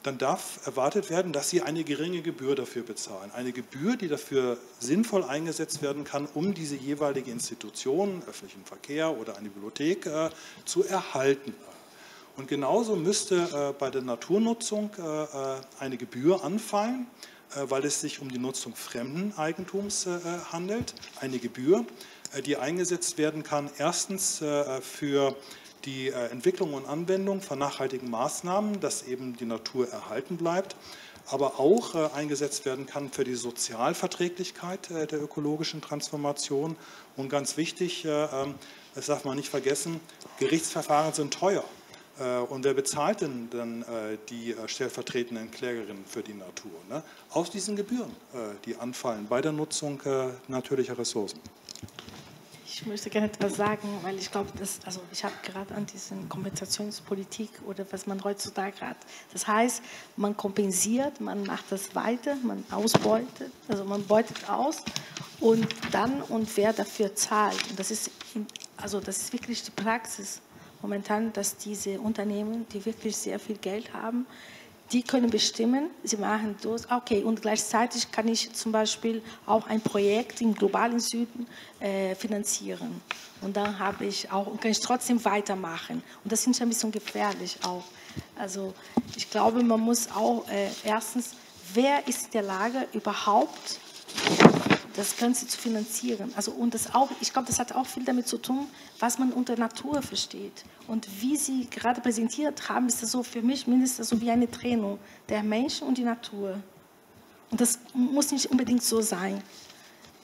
dann darf erwartet werden, dass Sie eine geringe Gebühr dafür bezahlen. Eine Gebühr, die dafür sinnvoll eingesetzt werden kann, um diese jeweilige Institution, öffentlichen Verkehr oder eine Bibliothek äh, zu erhalten. Und genauso müsste äh, bei der Naturnutzung äh, äh, eine Gebühr anfallen, weil es sich um die Nutzung fremden Eigentums handelt. Eine Gebühr, die eingesetzt werden kann, erstens für die Entwicklung und Anwendung von nachhaltigen Maßnahmen, dass eben die Natur erhalten bleibt, aber auch eingesetzt werden kann für die Sozialverträglichkeit der ökologischen Transformation. Und ganz wichtig, ähm, das darf man nicht vergessen, Gerichtsverfahren sind teuer. Äh, und wer bezahlt denn dann äh, die äh, stellvertretenden Klägerinnen für die Natur? Ne? Aus diesen Gebühren, die anfallen bei der Nutzung natürlicher Ressourcen. Ich möchte gerne etwas sagen, weil ich glaube, dass, also ich habe gerade an diesen Kompensationspolitik oder was man heutzutage hat. Das heißt, man kompensiert, man macht das weiter, man ausbeutet, also man beutet aus und dann und wer dafür zahlt. Und das ist, also das ist wirklich die Praxis momentan, dass diese Unternehmen, die wirklich sehr viel Geld haben, die können bestimmen, sie machen das, okay, und gleichzeitig kann ich zum Beispiel auch ein Projekt im globalen Süden äh, finanzieren. Und dann habe ich auch, und kann ich trotzdem weitermachen. Und das ist ein bisschen gefährlich auch. Also ich glaube, man muss auch äh, erstens, wer ist in der Lage überhaupt das Ganze zu finanzieren. Also und das auch, ich glaube, das hat auch viel damit zu tun, was man unter Natur versteht. Und wie Sie gerade präsentiert haben, ist das so für mich mindestens so wie eine Trennung der Menschen und die Natur. Und das muss nicht unbedingt so sein.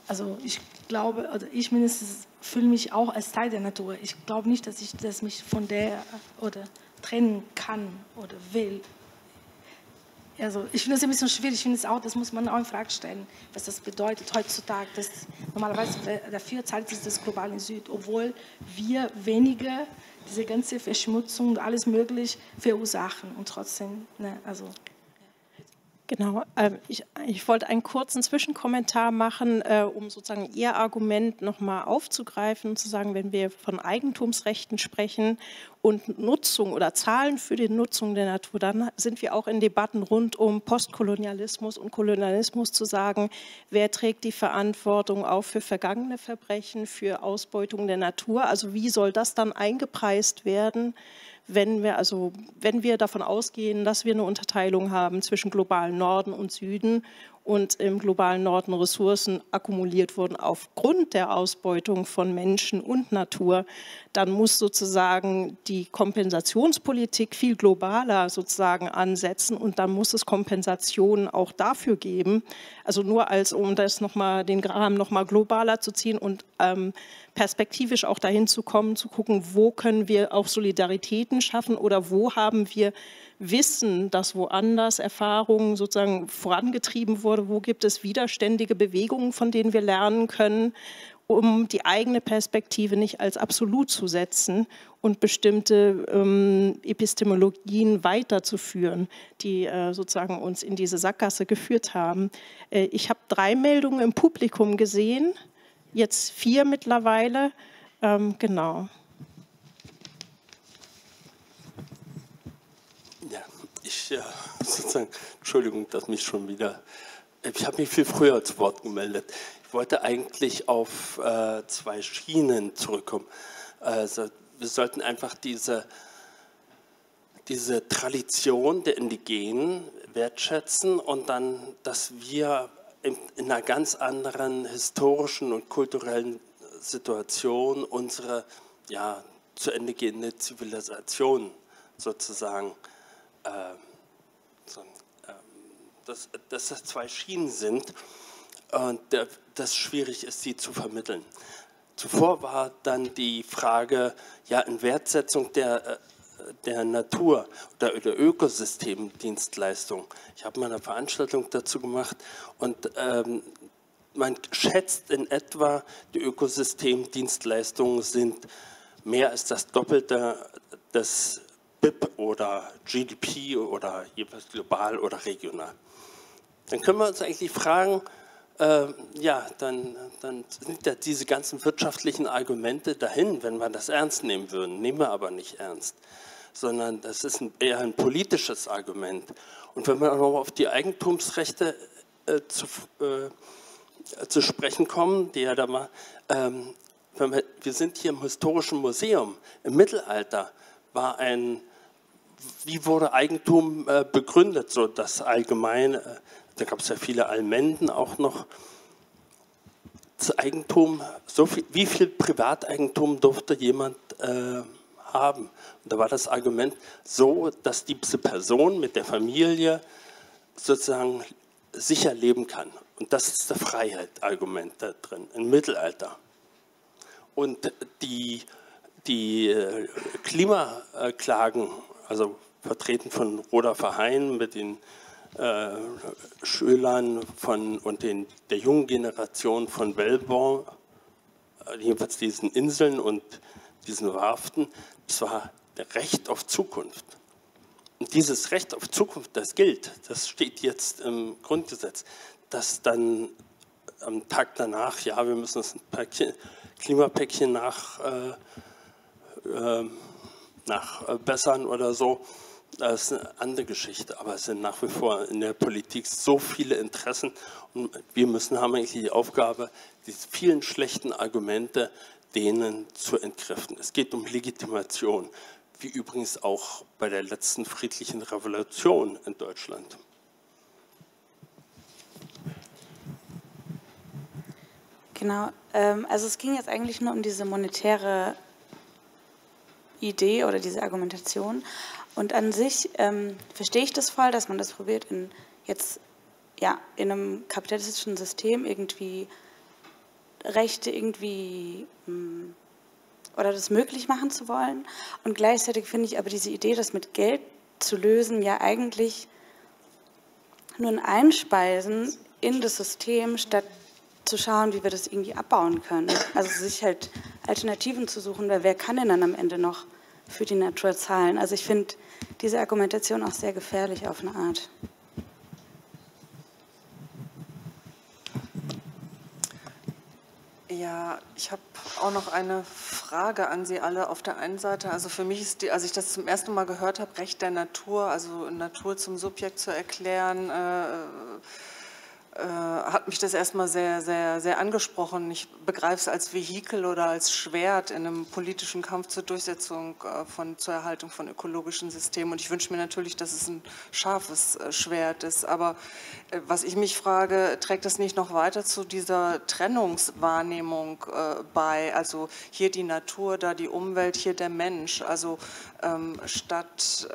Also ich glaube, oder ich mindestens fühle mich auch als Teil der Natur. Ich glaube nicht, dass ich das mich von der oder trennen kann oder will. Also ich finde das ein bisschen schwierig. Ich finde es auch, das muss man auch in Frage stellen, was das bedeutet heutzutage. Dass normalerweise dafür zahlt sich das globale Süd, obwohl wir weniger diese ganze Verschmutzung und alles möglich verursachen und trotzdem, ne, also Genau, ähm, ich, ich, wollte einen kurzen Zwischenkommentar machen, äh, um sozusagen Ihr Argument nochmal aufzugreifen, zu sagen, wenn wir von Eigentumsrechten sprechen und Nutzung oder Zahlen für die Nutzung der Natur, dann sind wir auch in Debatten rund um Postkolonialismus und Kolonialismus zu sagen, wer trägt die Verantwortung auch für vergangene Verbrechen, für Ausbeutung der Natur, also wie soll das dann eingepreist werden? Wenn wir, also, wenn wir davon ausgehen, dass wir eine Unterteilung haben zwischen globalen Norden und Süden und im globalen Norden Ressourcen akkumuliert wurden aufgrund der Ausbeutung von Menschen und Natur, dann muss sozusagen die Kompensationspolitik viel globaler sozusagen ansetzen und dann muss es Kompensationen auch dafür geben. Also nur als, um das nochmal, den Rahmen nochmal globaler zu ziehen und ähm, perspektivisch auch dahin zu kommen, zu gucken, wo können wir auch Solidaritäten schaffen oder wo haben wir wissen, dass woanders Erfahrungen sozusagen vorangetrieben wurde, wo gibt es widerständige Bewegungen, von denen wir lernen können, um die eigene Perspektive nicht als absolut zu setzen und bestimmte ähm, Epistemologien weiterzuführen, die äh, sozusagen uns in diese Sackgasse geführt haben. Äh, ich habe drei Meldungen im Publikum gesehen, jetzt vier mittlerweile. Ähm, genau. ich äh, [laughs] sozusagen, Entschuldigung, dass mich schon wieder, ich habe mich viel früher zu Wort gemeldet. Ich wollte eigentlich auf äh, zwei Schienen zurückkommen. Also wir sollten einfach diese, diese Tradition der Indigenen wertschätzen und dann, dass wir in, in einer ganz anderen historischen und kulturellen Situation unsere ja, zu Ende gehende Zivilisation sozusagen, äh, dass, dass das zwei Schienen sind und das schwierig ist, sie zu vermitteln. Zuvor war dann die Frage ja, in Wertsetzung der, äh, der Natur oder der Ökosystemdienstleistung. Ich habe mal eine Veranstaltung dazu gemacht und ähm, man schätzt in etwa, die Ökosystemdienstleistungen sind mehr als das Doppelte des BIP oder GDP oder jeweils global oder regional. Dann können wir uns eigentlich fragen, äh, ja, dann, dann sind ja diese ganzen wirtschaftlichen Argumente dahin, wenn wir das ernst nehmen würden. Nehmen wir aber nicht ernst, sondern das ist ein, eher ein politisches Argument. Und wenn wir noch auf die Eigentumsrechte äh, zu, äh, zu sprechen kommen, die ja da mal, ähm, wir, wir, sind hier im historischen Museum. Im Mittelalter war ein, wie wurde Eigentum äh, begründet, so das allgemeine, da gab es ja viele Allmenden auch noch. Das Eigentum, so viel, wie viel Privateigentum durfte jemand äh, haben? Und da war das Argument so, dass diese Person mit der Familie sozusagen sicher leben kann. Und das ist das Freiheit-Argument da drin, im Mittelalter. Und die, die äh, Klimaklagen, also vertreten von Roda Verheyen mit den äh, Schülern von, und den, der jungen Generation von Wellborn, äh, jedenfalls diesen Inseln und diesen Warften, das war Recht auf Zukunft. Und dieses Recht auf Zukunft, das gilt, das steht jetzt im Grundgesetz, dass dann am Tag danach, ja, wir müssen das Päckchen, Klimapäckchen nach, äh, äh, nachbessern oder so, das ist eine andere Geschichte, aber es sind nach wie vor in der Politik so viele Interessen und wir müssen haben eigentlich die Aufgabe, diese vielen schlechten Argumente denen zu entkräften. Es geht um Legitimation, wie übrigens auch bei der letzten friedlichen Revolution in Deutschland. Genau, ähm, also es ging jetzt eigentlich nur um diese monetäre Idee oder diese Argumentation. Und an sich ähm, verstehe ich das voll, dass man das probiert, in jetzt ja, in einem kapitalistischen System irgendwie Rechte irgendwie mh, hm, oder das möglich machen zu wollen. Und gleichzeitig finde ich aber diese Idee, das mit Geld zu lösen, ja eigentlich nur ein Einspeisen in das System, statt zu schauen, wie wir das irgendwie abbauen können. Also sich halt Alternativen zu suchen, weil wer kann denn dann am Ende noch für die Natur zahlen? Also ich finde diese Argumentation auch sehr gefährlich auf eine Art. Ja, ich habe auch noch eine Frage an Sie alle. Auf der einen Seite, also für mich ist, die, als ich das zum ersten Mal gehört habe, Recht der Natur, also Natur zum Subjekt zu erklären, äh, hat mich das erstmal sehr, sehr, sehr angesprochen. Ich begreife es als Vehikel oder als Schwert in einem politischen Kampf zur Durchsetzung äh, von, zur Erhaltung von ökologischen Systemen. Und ich wünsche mir natürlich, dass es ein scharfes äh, Schwert ist. Aber was ich mich frage, trägt das nicht noch weiter zu dieser Trennungswahrnehmung bei? Also hier die Natur, da die Umwelt, hier der Mensch. Also ähm, statt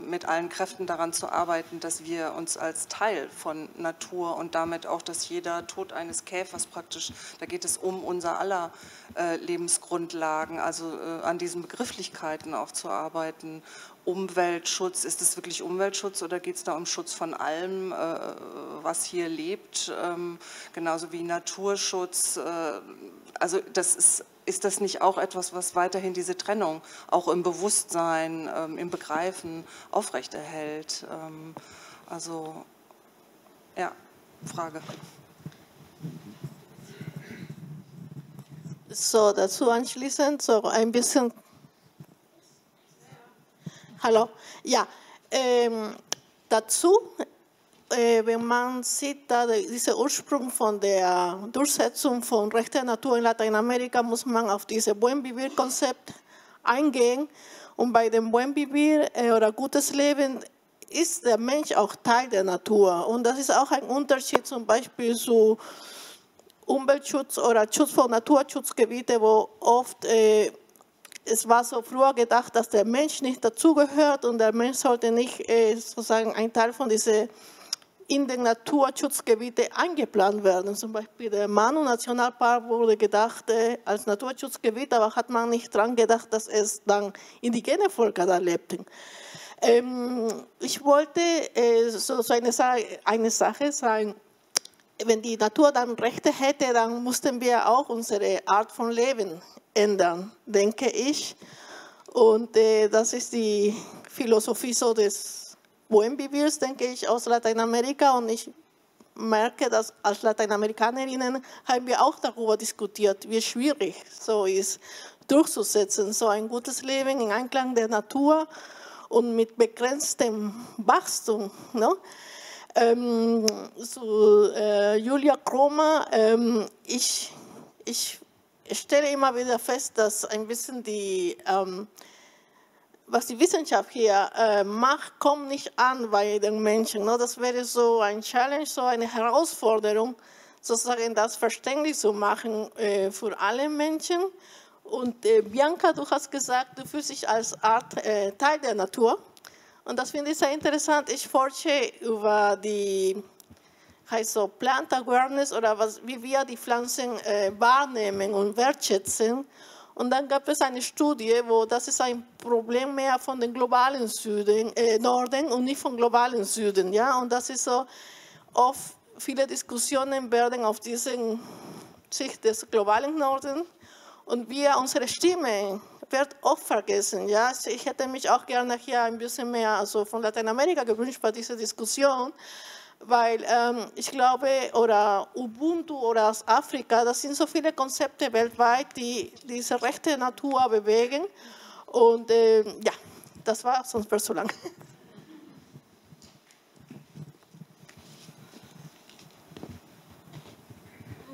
mit allen Kräften daran zu arbeiten, dass wir uns als Teil von Natur und damit auch, dass jeder Tod eines Käfers praktisch, da geht es um unser aller äh, Lebensgrundlagen, also äh, an diesen Begrifflichkeiten auch zu arbeiten. Umweltschutz, ist es wirklich Umweltschutz oder geht es da um Schutz von allem, äh, was hier lebt, ähm, genauso wie Naturschutz? Äh, also das ist ist das nicht auch etwas, was weiterhin diese Trennung auch im Bewusstsein, ähm, im Begreifen aufrechterhält? Ähm, also, ja. Frage. So, dazu anschließend so ein bisschen. Hallo, ja, ähm, dazu, äh, wenn man sieht, da dieser Ursprung von der Durchsetzung von rechter Natur in Lateinamerika, muss man auf dieses Buen Vivir-Konzept eingehen. Und bei dem Buen Vivir äh, oder gutes Leben ist der Mensch auch Teil der Natur. Und das ist auch ein Unterschied zum Beispiel zu Umweltschutz oder Schutz von Naturschutzgebieten, wo oft äh, es war so früher gedacht, dass der Mensch nicht dazugehört und der Mensch sollte nicht äh, sozusagen ein Teil von diesen in den Naturschutzgebieten eingeplant werden. Zum Beispiel der Manu-Nationalpark wurde gedacht äh, als Naturschutzgebiet, aber hat man nicht daran gedacht, dass es dann indigene Völker da lebten. Ähm, ich wollte äh, so, so eine, eine Sache sagen, wenn die Natur dann Rechte hätte, dann mussten wir auch unsere Art von Leben ändern, denke ich. Und äh, das ist die Philosophie so des Buen Vivirs, denke ich, aus Lateinamerika. Und ich merke, dass als Lateinamerikanerinnen haben wir auch darüber diskutiert, wie schwierig so ist, durchzusetzen, so ein gutes Leben in Einklang der Natur und mit begrenztem Wachstum. Ne? Ähm, zu äh, Julia Kromer, ähm, ich, ich stelle immer wieder fest, dass ein bisschen die, ähm, was die Wissenschaft hier äh, macht, kommt nicht an bei den Menschen. Ne? Das wäre so ein Challenge, so eine Herausforderung, sozusagen das verständlich zu machen äh, für alle Menschen. Und äh, Bianca, du hast gesagt, du fühlst dich als Art äh, Teil der Natur. Und das finde ich sehr interessant. Ich forsche über die heißt so Plant Awareness oder was, wie wir die Pflanzen äh, wahrnehmen und wertschätzen. Und dann gab es eine Studie, wo das ist ein Problem mehr von den globalen Süden, äh, Norden und nicht vom globalen Süden. Ja? Und das ist so, oft viele Diskussionen werden auf diesen Sicht des globalen Norden und wir, unsere Stimme wird oft vergessen. Ja? Ich hätte mich auch gerne hier ein bisschen mehr also von Lateinamerika gewünscht bei dieser Diskussion, weil ähm, ich glaube, oder Ubuntu oder aus Afrika, das sind so viele Konzepte weltweit, die diese rechte Natur bewegen. Und äh, ja, das war sonst wäre zu lang.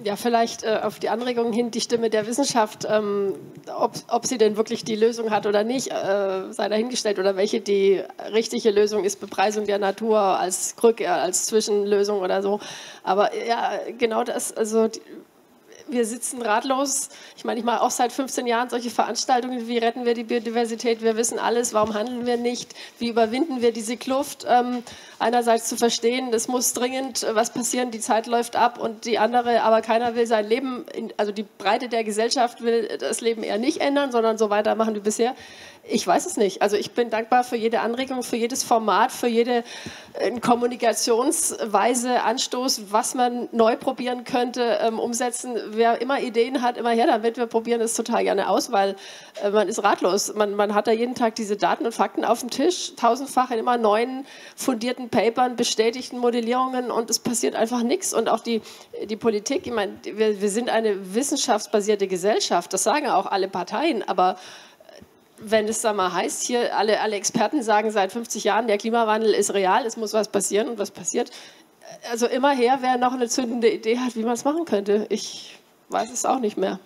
Ja, vielleicht äh, auf die Anregung hin, die Stimme der Wissenschaft, ähm, ob, ob, sie denn wirklich die Lösung hat oder nicht, äh, sei dahingestellt, oder welche die richtige Lösung ist, Bepreisung der Natur als Krücke, als Zwischenlösung oder so. Aber ja, genau das, also die, wir sitzen ratlos. Ich meine, ich mache auch seit 15 Jahren solche Veranstaltungen. Wie retten wir die Biodiversität? Wir wissen alles. Warum handeln wir nicht? Wie überwinden wir diese Kluft? Ähm, einerseits zu verstehen, es muss dringend äh, was passieren, die Zeit läuft ab und die andere, aber keiner will sein Leben, also die Breite der Gesellschaft will das Leben eher nicht ändern, sondern so weitermachen wie bisher. Ich weiß es nicht. Also ich bin dankbar für jede Anregung, für jedes Format, für jede äh, Kommunikationsweise, Anstoß, was man neu probieren könnte, ähm, umsetzen. Wer immer Ideen hat, immer her damit. Wir probieren es total gerne aus, weil äh, man ist ratlos. Man, man hat da jeden Tag diese Daten und Fakten auf dem Tisch, tausendfach in immer neuen fundierten Papern, bestätigten Modellierungen und es passiert einfach nichts. Und auch die, die Politik, ich meine, wir, wir sind eine wissenschaftsbasierte Gesellschaft, das sagen auch alle Parteien, aber wenn es da mal heißt, hier alle, alle Experten sagen seit 50 Jahren, der Klimawandel ist real, es muss was passieren und was passiert. Also immer her, wer noch eine zündende Idee hat, wie man es machen könnte. Ich weiß es auch nicht mehr.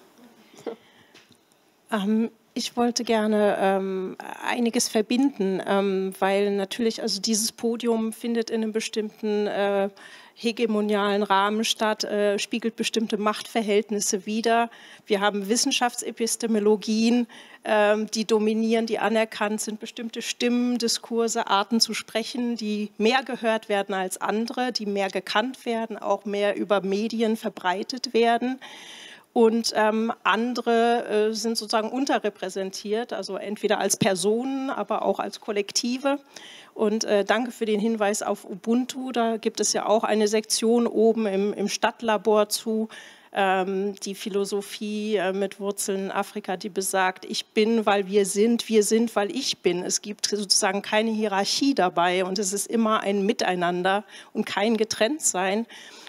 Ähm, ich wollte gerne ähm, einiges verbinden, ähm, weil natürlich also dieses Podium findet in einem bestimmten äh, hegemonialen Rahmen statt, äh, spiegelt bestimmte Machtverhältnisse wider. Wir haben Wissenschaftsepistemologien, äh, die dominieren, die anerkannt sind, bestimmte Stimmen, Diskurse, Arten zu sprechen, die mehr gehört werden als andere, die mehr gekannt werden, auch mehr über Medien verbreitet werden. Und ähm, andere äh, sind sozusagen unterrepräsentiert, also entweder als Personen, aber auch als Kollektive. Und äh, danke für den Hinweis auf Ubuntu. Da gibt es ja auch eine Sektion oben im, im Stadtlabor zu. Ähm, die Philosophie äh, mit Wurzeln Afrika, die besagt, ich bin, weil wir sind, wir sind, weil ich bin. Es gibt sozusagen keine Hierarchie dabei und es ist immer ein Miteinander und kein Getrenntsein.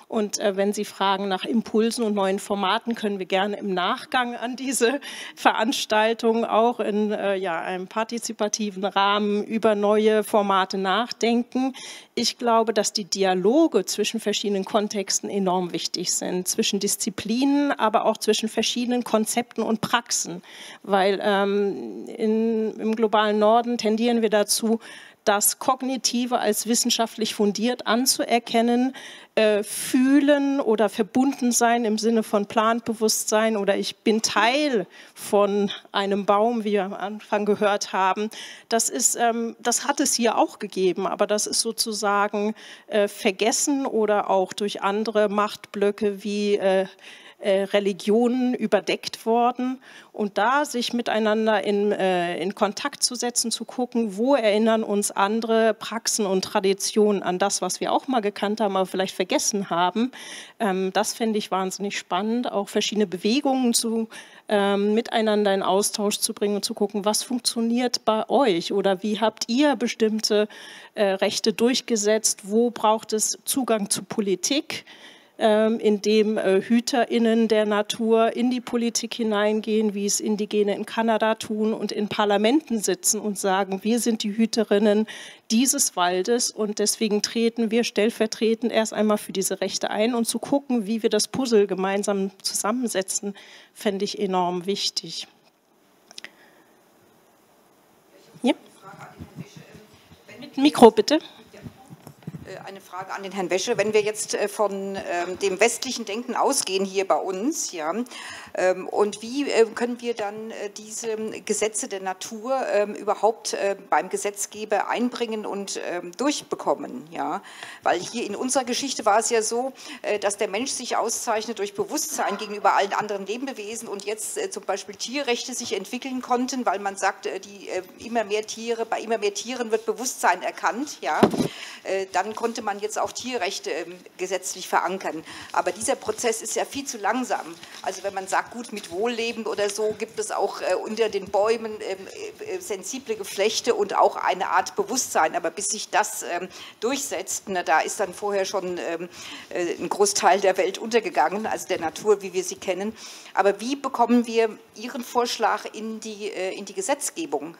Und äh, wenn Sie fragen nach Impulsen und neuen Formaten, können wir gerne im Nachgang an diese [laughs] Veranstaltung auch in äh, ja, einem partizipativen Rahmen über neue Formate nachdenken. Ich glaube, dass die Dialoge zwischen verschiedenen Kontexten enorm wichtig sind, zwischen Disziplinen, aber auch zwischen verschiedenen Konzepten und Praxen, weil ähm, in, im globalen Norden tendieren wir dazu, das Kognitive als wissenschaftlich fundiert anzuerkennen, äh, fühlen oder verbunden sein im Sinne von Planbewusstsein oder ich bin Teil von einem Baum, wie wir am Anfang gehört haben. Das, ist, ähm, das hat es hier auch gegeben, aber das ist sozusagen äh, vergessen oder auch durch andere Machtblöcke wie äh, äh, Religionen überdeckt worden. Und da sich miteinander in, äh, in Kontakt zu setzen, zu gucken, wo erinnern uns andere Praxen und Traditionen an das, was wir auch mal gekannt haben, aber vielleicht vergessen haben, ähm, das fände ich wahnsinnig spannend, auch verschiedene Bewegungen zu ähm, miteinander in Austausch zu bringen und zu gucken, was funktioniert bei euch oder wie habt ihr bestimmte äh, Rechte durchgesetzt, wo braucht es Zugang zu Politik, in dem äh, HüterInnen der Natur in die Politik hineingehen, wie es Indigene in Kanada tun und in Parlamenten sitzen und sagen, wir sind die Hüterinnen dieses Waldes und deswegen treten wir stellvertretend erst einmal für diese Rechte ein und zu gucken, wie wir das Puzzle gemeinsam zusammensetzen, fände ich enorm wichtig. Ja. Mit Mikro bitte. Äh, eine Frage an den Herrn Wäsche. Wenn wir jetzt äh, von ähm, dem westlichen Denken ausgehen hier bei uns, ja, ähm, und wie äh, können wir dann diese Gesetze der Natur ähm, überhaupt beim Gesetzgeber einbringen und durchbekommen, ja? Weil hier in unserer Geschichte war es ja so, dass der Mensch sich auszeichnet durch Bewusstsein gegenüber allen anderen Lebewesen und jetzt zum Beispiel Tierrechte sich entwickeln konnten, weil man sagt, die immer mehr Tiere, bei immer mehr Tieren wird Bewusstsein erkannt, ja? Dann konnte man jetzt auch Tierrechte ähm, gesetzlich verankern. Aber dieser Prozess ist ja viel zu langsam. Also wenn man sagt, gut, mit Wohlleben oder so gibt es auch äh, unter den Bäumen ähm, äh, äh, sensible Geflechte und auch eine Art Bewusstsein. Aber bis sich das ähm, durchsetzt, da ist dann vorher schon ein Großteil der Welt untergegangen, also der Natur, wie wir sie kennen. Aber wie bekommen wir Ihren Vorschlag in die, in die Gesetzgebung?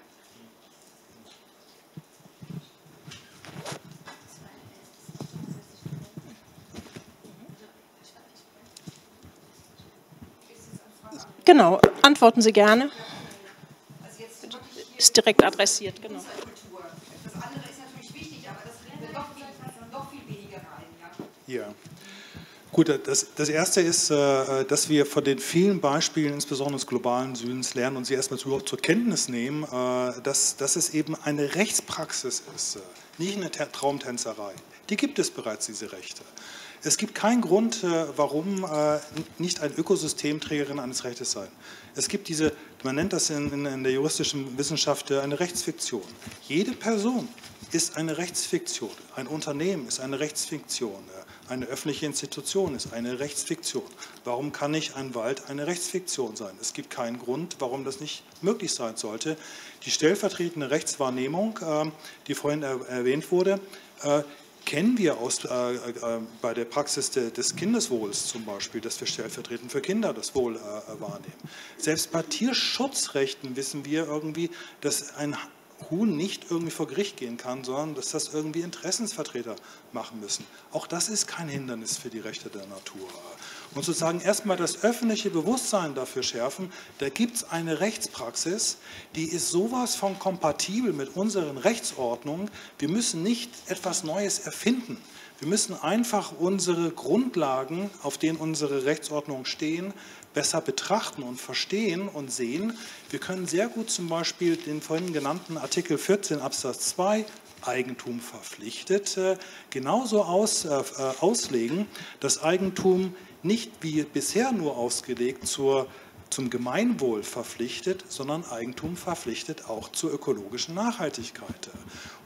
Genau, antworten Sie gerne. Ist direkt adressiert, genau. Ja. Gut, das, das Erste ist, äh, dass wir von den vielen Beispielen, insbesondere des globalen Südens, lernen und sie erstmal überhaupt zur Kenntnis nehmen, äh, dass, dass es eben eine Rechtspraxis ist, nicht eine Traumtänzerei. Die gibt es bereits, diese Rechte. Es gibt keinen Grund, äh, warum äh, nicht ein Ökosystemträgerin eines Rechtes sein. Es gibt diese, man nennt das in, in der juristischen Wissenschaft äh, eine Rechtsfiktion. Jede Person ist eine Rechtsfiktion. Ein Unternehmen ist eine Rechtsfiktion. Eine öffentliche Institution ist eine Rechtsfiktion. Warum kann nicht ein Wald eine Rechtsfiktion sein? Es gibt keinen Grund, warum das nicht möglich sein sollte. Die stellvertretende Rechtswahrnehmung, die vorhin erwähnt wurde, kennen wir aus, äh, äh, bei der Praxis de, des Kindeswohls zum Beispiel, dass wir stellvertretend für Kinder das Wohl äh, wahrnehmen. Selbst bei Tierschutzrechten wissen wir irgendwie, dass ein Huhn nicht irgendwie vor Gericht gehen kann, sondern dass das irgendwie Interessensvertreter machen müssen. Auch das ist kein Hindernis für die Rechte der Natur und sozusagen erstmal das öffentliche Bewusstsein dafür schärfen, da gibt es eine Rechtspraxis, die ist sowas von kompatibel mit unseren Rechtsordnungen. Wir müssen nicht etwas Neues erfinden. Wir müssen einfach unsere Grundlagen, auf denen unsere Rechtsordnungen stehen, besser betrachten und verstehen und sehen. Wir können sehr gut zum Beispiel den vorhin genannten Artikel 14 Absatz 2 Eigentum verpflichtet, genauso aus, äh, äh, auslegen, dass Eigentum nicht wie bisher nur ausgelegt zur, zum Gemeinwohl verpflichtet, sondern Eigentum verpflichtet auch zur ökologischen Nachhaltigkeit.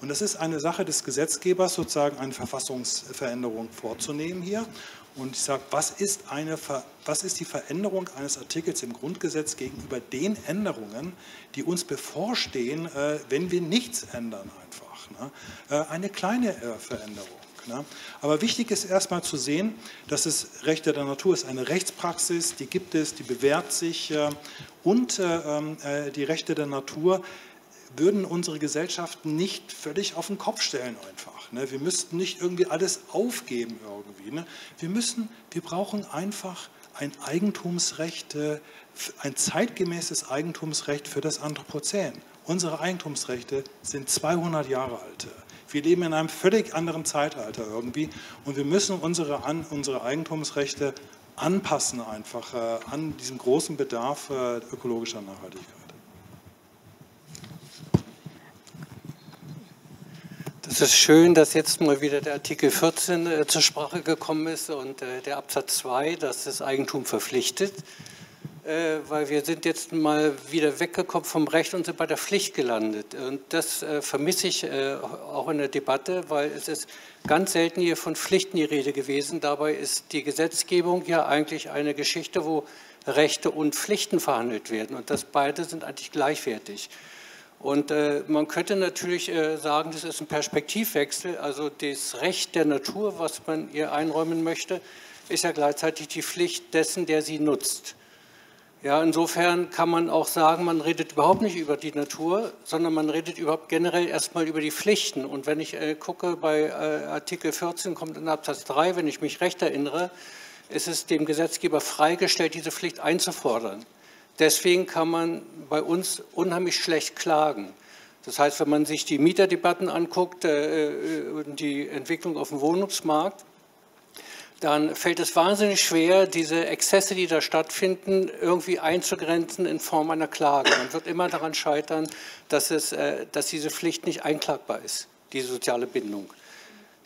Und das ist eine Sache des Gesetzgebers, sozusagen eine Verfassungsveränderung vorzunehmen hier. Und ich sage, was ist, eine, was ist die Veränderung eines Artikels im Grundgesetz gegenüber den Änderungen, die uns bevorstehen, äh, wenn wir nichts ändern einfach? Ne? Äh, eine kleine äh, Veränderung. Ne? Aber wichtig ist erstmal zu sehen, dass es Rechte der Natur ist eine Rechtspraxis, die gibt es, die bewährt sich äh, und äh, ähm, äh, die Rechte der Natur würden unsere Gesellschaften nicht völlig auf den Kopf stellen einfach. Ne? Wir müssten nicht irgendwie alles aufgeben irgendwie. Ne? Wir müssen, wir brauchen einfach ein Eigentumsrecht, ein zeitgemäßes Eigentumsrecht für das Anthropozän. Unsere Eigentumsrechte sind 200 Jahre alt. Wir leben in einem völlig anderen Zeitalter irgendwie und wir müssen unsere, an, unsere Eigentumsrechte anpassen einfach äh, an diesen großen Bedarf äh, ökologischer Nachhaltigkeit. Es ist schön, dass jetzt mal wieder der Artikel 14 äh, zur Sprache gekommen ist und äh, der Absatz 2, dass das Eigentum verpflichtet. Äh, weil wir sind jetzt mal wieder weggekommen vom Recht und sind bei der Pflicht gelandet. Und das äh, vermisse ich äh, auch in der Debatte, weil es ist ganz selten hier von Pflichten die Rede gewesen. Dabei ist die Gesetzgebung ja eigentlich eine Geschichte, wo Rechte und Pflichten verhandelt werden. Und das beide sind eigentlich gleichwertig. Und äh, man könnte natürlich äh, sagen, das ist ein Perspektivwechsel. Also das Recht der Natur, was man ihr einräumen möchte, ist ja gleichzeitig die Pflicht dessen, der sie nutzt. Ja, insofern kann man auch sagen, man redet überhaupt nicht über die Natur, sondern man redet überhaupt generell erstmal über die Pflichten. Und wenn ich äh, gucke, bei äh, Artikel 14 kommt in Absatz 3, wenn ich mich recht erinnere, ist es dem Gesetzgeber freigestellt, diese Pflicht einzufordern. Deswegen kann man bei uns unheimlich schlecht klagen. Das heißt, wenn man sich die Mieterdebatten anguckt, äh, äh die Entwicklung auf dem Wohnungsmarkt, dann fällt es wahnsinnig schwer, diese Exzesse, die da stattfinden, irgendwie einzugrenzen in Form einer Klage. Man wird immer daran scheitern, dass, es, äh, dass diese Pflicht nicht einklagbar ist, diese soziale Bindung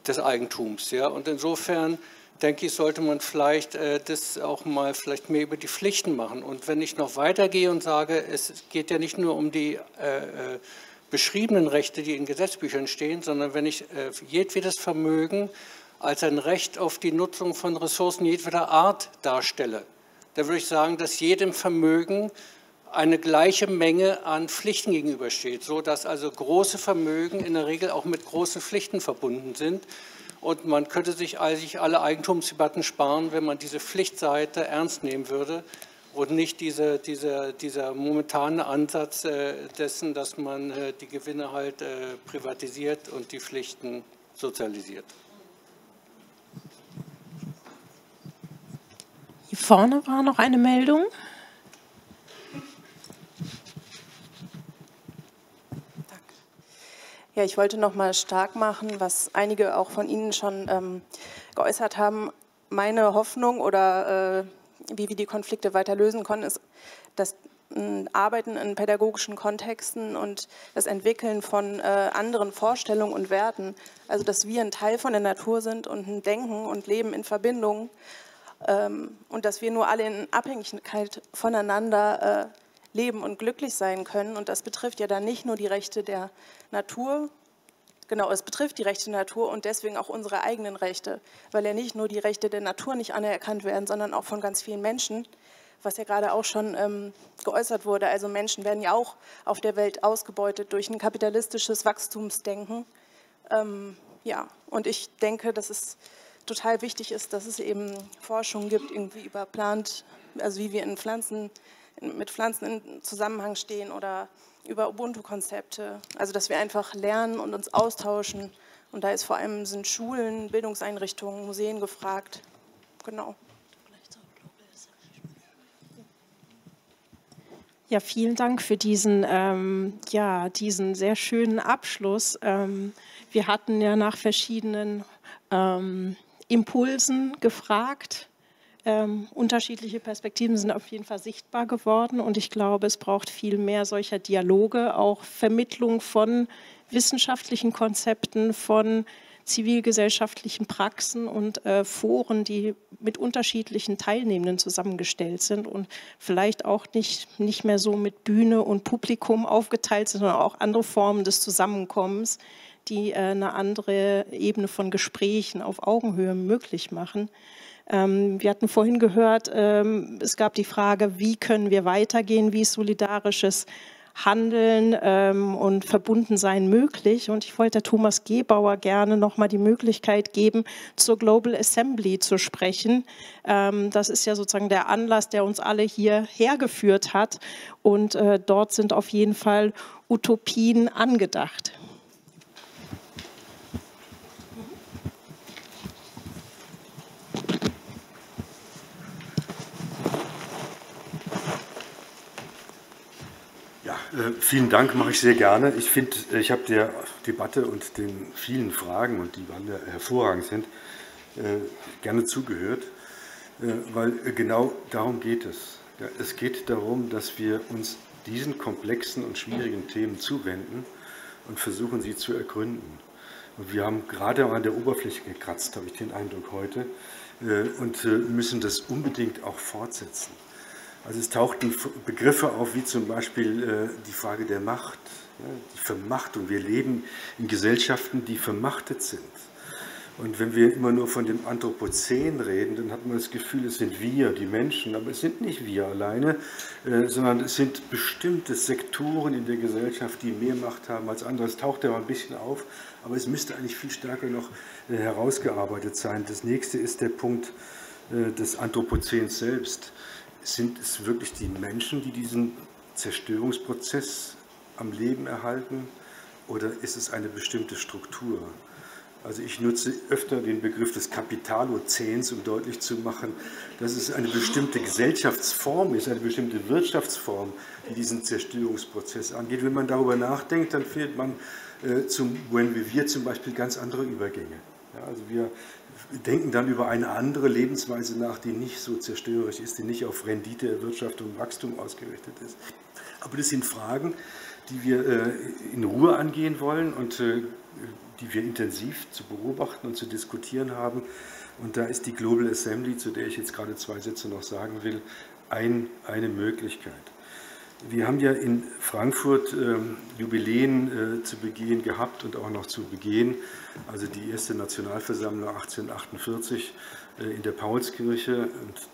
des Eigentums. Ja? Und insofern denke ich, sollte man vielleicht äh, das auch mal vielleicht mehr über die Pflichten machen. Und wenn ich noch weitergehe und sage, es geht ja nicht nur um die äh, beschriebenen Rechte, die in Gesetzbüchern stehen, sondern wenn ich jedwedes Vermögen als ein Recht auf die Nutzung von Ressourcen jedweder Art darstelle, da würde ich sagen, dass jedem Vermögen eine gleiche Menge an Pflichten gegenübersteht, sodass also große Vermögen in der Regel auch mit großen Pflichten verbunden sind. Und man könnte sich eigentlich alle Eigentumsdebatten sparen, wenn man diese Pflichtseite ernst nehmen würde und nicht diese, diese, dieser momentane Ansatz äh, dessen, dass man äh, die Gewinne halt äh, privatisiert und die Pflichten sozialisiert. Vorne war noch eine Meldung. Ja, ich wollte noch mal stark machen, was einige auch von Ihnen schon ähm, geäußert haben. Meine Hoffnung oder äh, wie wir die Konflikte weiter lösen können, ist, dass ein Arbeiten in pädagogischen Kontexten und das Entwickeln von äh, anderen Vorstellungen und Werten, also dass wir ein Teil von der Natur sind und ein Denken und Leben in Verbindung und dass wir nur alle in Abhängigkeit voneinander äh, leben und glücklich sein können. Und das betrifft ja dann nicht nur die Rechte der Natur, genau, es betrifft die Rechte der Natur und deswegen auch unsere eigenen Rechte, weil ja nicht nur die Rechte der Natur nicht anerkannt werden, sondern auch von ganz vielen Menschen, was ja gerade auch schon ähm, geäußert wurde. Also Menschen werden ja auch auf der Welt ausgebeutet durch ein kapitalistisches Wachstumsdenken. Ähm, ja, und ich denke, dass es total wichtig ist, dass es eben Forschung gibt, irgendwie über Plant, also wie wir in Pflanzen, mit Pflanzen in Zusammenhang stehen oder über Ubuntu-Konzepte. Also dass wir einfach lernen und uns austauschen. Und da ist vor allem sind Schulen, Bildungseinrichtungen, Museen gefragt. Genau. Ja, vielen Dank für diesen, ähm, ja, diesen sehr schönen Abschluss. Ähm, wir hatten ja nach verschiedenen ähm, Impulsen gefragt. Ähm, unterschiedliche Perspektiven sind auf jeden Fall sichtbar geworden und ich glaube, es braucht viel mehr solcher Dialoge, auch Vermittlung von wissenschaftlichen Konzepten, von zivilgesellschaftlichen Praxen und äh, Foren, die mit unterschiedlichen Teilnehmenden zusammengestellt sind und vielleicht auch nicht, nicht mehr so mit Bühne und Publikum aufgeteilt sind, sondern auch andere Formen des Zusammenkommens, die äh, eine andere Ebene von Gesprächen auf Augenhöhe möglich machen. Ähm, wir hatten vorhin gehört, ähm, es gab die Frage, wie können wir weitergehen, wie ist solidarisches Handeln ähm, und Verbundensein möglich. Und ich wollte Thomas Gebauer gerne noch mal die Möglichkeit geben, zur Global Assembly zu sprechen. das ist ja sozusagen der Anlass, der uns alle hier hergeführt hat. Und äh, dort sind auf jeden Fall Utopien angedacht. Ja, äh, vielen Dank, mache ich sehr gerne. Ich finde, äh, ich habe der Debatte und den vielen Fragen, und die alle hervorragend sind, äh, gerne zugehört, weil genau darum geht es. Es geht darum, dass wir uns diesen komplexen und schwierigen Themen zuwenden und versuchen, sie zu ergründen. Und wir haben gerade an der Oberfläche gekratzt, habe ich den Eindruck heute, und müssen das unbedingt auch fortsetzen. Also es tauchten Begriffe auf, wie zum Beispiel äh, die Frage der Macht, die Vermachtung. Wir leben in Gesellschaften, die vermachtet sind. Und wenn wir immer nur von dem Anthropozän reden, dann hat man das Gefühl, es sind wir, die Menschen, aber es sind nicht wir alleine, äh, sondern es sind bestimmte Sektoren in der Gesellschaft, die mehr Macht haben als andere. Es taucht ja mal ein bisschen auf, aber es müsste eigentlich viel stärker noch äh, herausgearbeitet sein. Das nächste ist der Punkt des Anthropozäns selbst sind es wirklich die Menschen, die diesen Zerstörungsprozess am Leben erhalten oder ist es eine bestimmte Struktur? Also ich nutze öfter den Begriff des Kapitalozäns, um deutlich zu machen, dass es eine bestimmte Gesellschaftsform ist, eine bestimmte Wirtschaftsform, die diesen Zerstörungsprozess angeht. Wenn man darüber nachdenkt, dann findet man äh, zum Buen Vivir zum Beispiel ganz andere Übergänge. Ja, also wir denken dann über eine andere Lebensweise nach, die nicht so zerstörerisch ist, die nicht auf Rendite, Erwirtschaftung und Wachstum ausgerichtet ist. Aber das sind Fragen, die wir äh, in Ruhe angehen wollen und äh, die wir intensiv zu beobachten und zu diskutieren haben. Und da ist die Global Assembly, zu der ich jetzt gerade zwei Sätze noch sagen will, ein, eine Möglichkeit. Wir haben ja in Frankfurt ähm, Jubiläen äh, zu begehen gehabt und auch noch zu begehen. Also die erste Nationalversammlung 1848 äh, in der Paulskirche. Und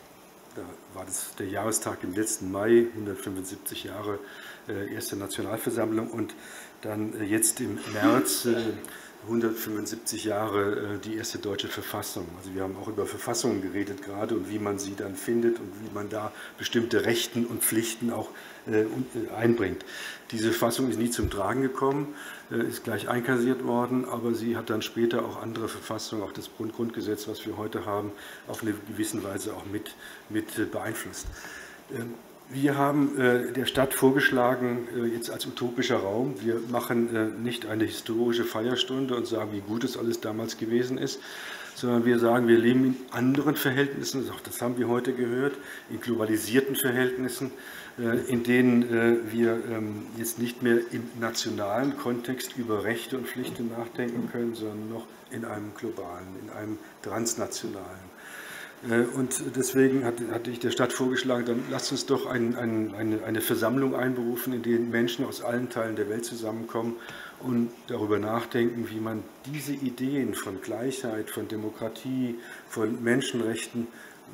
da war das der Jahrestag im letzten Mai, 175 Jahre äh, erste Nationalversammlung. Und dann äh, jetzt im März äh, 175 Jahre äh, die erste deutsche Verfassung. Also wir haben auch über Verfassungen geredet gerade und wie man sie dann findet und wie man da bestimmte Rechten und Pflichten auch äh, äh, einbringt. Diese Verfassung ist nie zum Tragen gekommen, ist gleich einkassiert worden, aber sie hat dann später auch andere Verfassungen, auch das Grundgesetz, was wir heute haben, auf eine gewisse Weise auch mit, mit beeinflusst. Wir haben äh, der Stadt vorgeschlagen, äh, jetzt als utopischer Raum, wir machen äh, nicht eine historische Feierstunde und sagen, wie gut es alles damals gewesen ist, sondern wir sagen, wir leben in anderen Verhältnissen, auch das haben wir heute gehört, in globalisierten Verhältnissen, äh, in denen äh, wir ähm, jetzt nicht mehr im nationalen Kontext über Rechte und Pflichten nachdenken können, sondern noch in einem globalen, in einem transnationalen. Äh, und deswegen hatte ich der Stadt vorgeschlagen, dann lasst uns doch ein, ein, eine, eine, Versammlung einberufen, in der Menschen aus allen Teilen der Welt zusammenkommen und darüber nachdenken, wie man diese Ideen von Gleichheit, von Demokratie, von Menschenrechten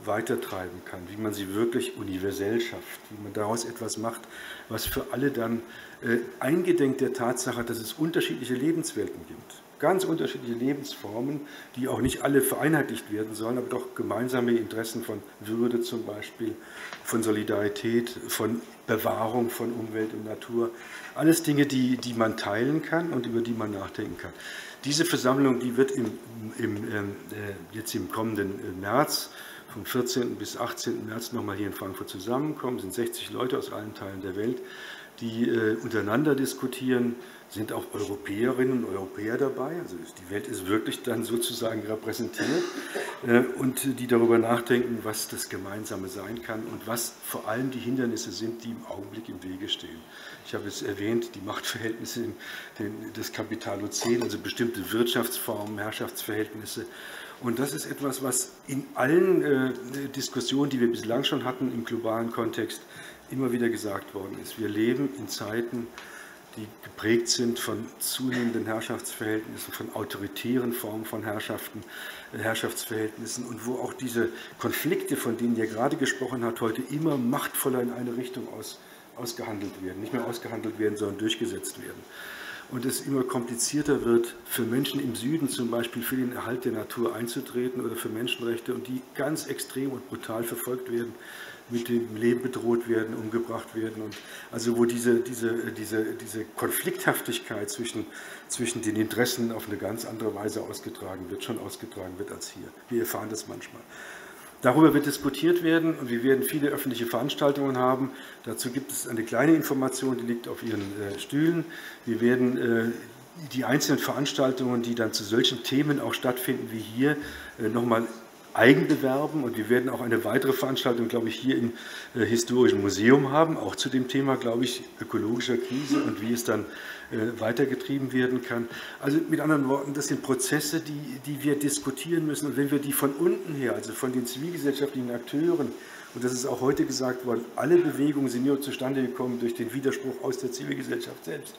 weitertreiben kann, wie man sie wirklich universell schafft, wie man daraus etwas macht, was für alle dann äh, eingedenk der Tatsache, dass es unterschiedliche Lebenswelten gibt ganz unterschiedliche Lebensformen, die auch nicht alle vereinheitlicht werden sollen, aber doch gemeinsame Interessen von Würde zum Beispiel, von Solidarität, von Bewahrung von Umwelt und Natur. Alles Dinge, die, die man teilen kann und über die man nachdenken kann. Diese Versammlung, die wird im, im, ähm, äh, jetzt im kommenden äh, März, vom 14. bis 18. März nochmal hier in Frankfurt zusammenkommen. Es sind 60 Leute aus allen Teilen der Welt, die äh, untereinander diskutieren, sind auch Europäerinnen und Europäer dabei, also die Welt ist wirklich dann sozusagen repräsentiert äh, und die darüber nachdenken, was das Gemeinsame sein kann und was vor allem die Hindernisse sind, die im Augenblick im Wege stehen. Ich habe es erwähnt, die Machtverhältnisse des Kapitalozän, also bestimmte Wirtschaftsformen, Herrschaftsverhältnisse. Und das ist etwas, was in allen äh, Diskussionen, die wir bislang schon hatten im globalen Kontext, immer wieder gesagt worden ist. Wir leben in Zeiten, die geprägt sind von zunehmenden Herrschaftsverhältnissen, von autoritären Formen von Herrschaften, äh, Herrschaftsverhältnissen und wo auch diese Konflikte, von denen ihr gerade gesprochen habt, heute immer machtvoller in eine Richtung aus, ausgehandelt werden. Nicht mehr ausgehandelt werden, sondern durchgesetzt werden. Und es immer komplizierter wird, für Menschen im Süden zum Beispiel für den Erhalt der Natur einzutreten oder für Menschenrechte und die ganz extrem und brutal verfolgt werden mit dem Leben bedroht werden, umgebracht werden. Und also wo diese, diese, diese, diese Konflikthaftigkeit zwischen, zwischen den Interessen auf eine ganz andere Weise ausgetragen wird, schon ausgetragen wird als hier. Wir erfahren das manchmal. Darüber wird diskutiert werden und wir werden viele öffentliche Veranstaltungen haben. Dazu gibt es eine kleine Information, die liegt auf Ihren äh, Stühlen. Wir werden äh, die einzelnen Veranstaltungen, die dann zu solchen Themen auch stattfinden wie hier, äh, nochmal eigenbewerben und wir werden auch eine weitere Veranstaltung, glaube ich, hier im äh, Historischen Museum haben, auch zu dem Thema, glaube ich, ökologischer Krise und wie es dann äh, weitergetrieben werden kann. Also mit anderen Worten, das sind Prozesse, die, die wir diskutieren müssen und wenn wir die von unten her, also von den zivilgesellschaftlichen Akteuren, und das ist auch heute gesagt worden, alle Bewegungen sind nur zustande gekommen durch den Widerspruch aus der Zivilgesellschaft selbst.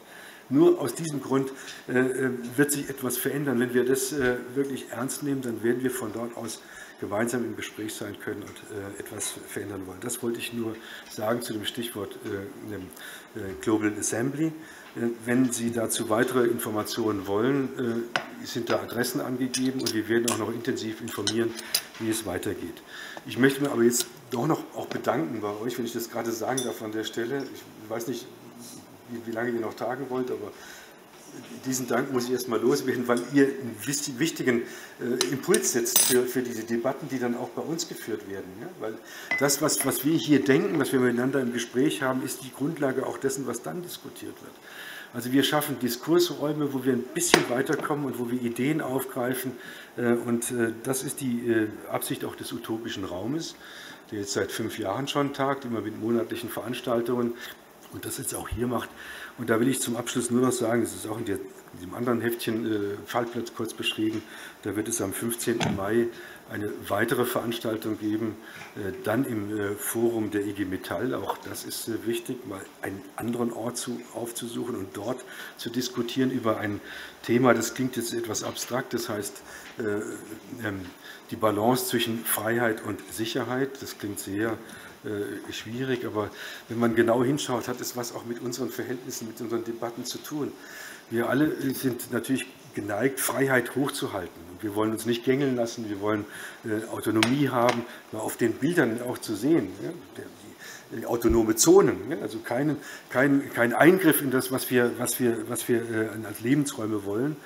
Nur aus diesem Grund äh, äh, wird sich etwas verändern. Wenn wir das äh, wirklich ernst nehmen, dann werden wir von dort aus gemeinsam im Gespräch sein können und äh, etwas verändern wollen. Das wollte ich nur sagen zu dem Stichwort äh, äh, Global Assembly. Wenn Sie dazu weitere Informationen wollen, sind da Adressen angegeben und wir werden auch noch intensiv informieren, wie es weitergeht. Ich möchte mir aber jetzt doch noch auch bedanken bei euch, wenn ich das gerade sagen darf an der Stelle. Ich weiß nicht, wie, wie lange ihr noch tagen wollt, aber diesen Dank muss ich erstmal loswerden, weil ihr einen wichtigen äh, Impuls setzt für, für diese Debatten, die dann auch bei uns geführt werden. Ja? Weil das, was, was wir hier denken, was wir miteinander im Gespräch haben, ist die Grundlage auch dessen, was dann diskutiert wird. Also wir schaffen Diskursräume, wo wir ein bisschen weiterkommen und wo wir Ideen aufgreifen. Äh, und äh, das ist die äh, Absicht auch des utopischen Raumes, der jetzt seit fünf Jahren schon tagt, immer mit monatlichen Veranstaltungen und das jetzt auch hier macht. Und da will ich zum Abschluss nur noch sagen, das ist auch in, der, in dem anderen Heftchen äh, Fallplatz kurz beschrieben, da wird es am 15. Mai eine weitere Veranstaltung geben, äh, dann im äh, Forum der IG Metall, auch das ist äh, wichtig, mal einen anderen Ort zu, aufzusuchen und dort zu diskutieren über ein Thema, das klingt jetzt etwas abstrakt, das heißt ähm, die Balance zwischen Freiheit und Sicherheit, das klingt sehr äh, schwierig, aber wenn man genau hinschaut, hat es was auch mit unseren Verhältnissen, mit unseren Debatten zu tun. Wir alle sind natürlich geneigt, Freiheit hochzuhalten. wir wollen uns nicht gängeln lassen, wir wollen äh, Autonomie haben, auf den Bildern auch zu sehen. Autonome Zonen, also kein, kein, kein Eingriff in das, was wir, was wir, was wir äh, als Lebensräume wollen.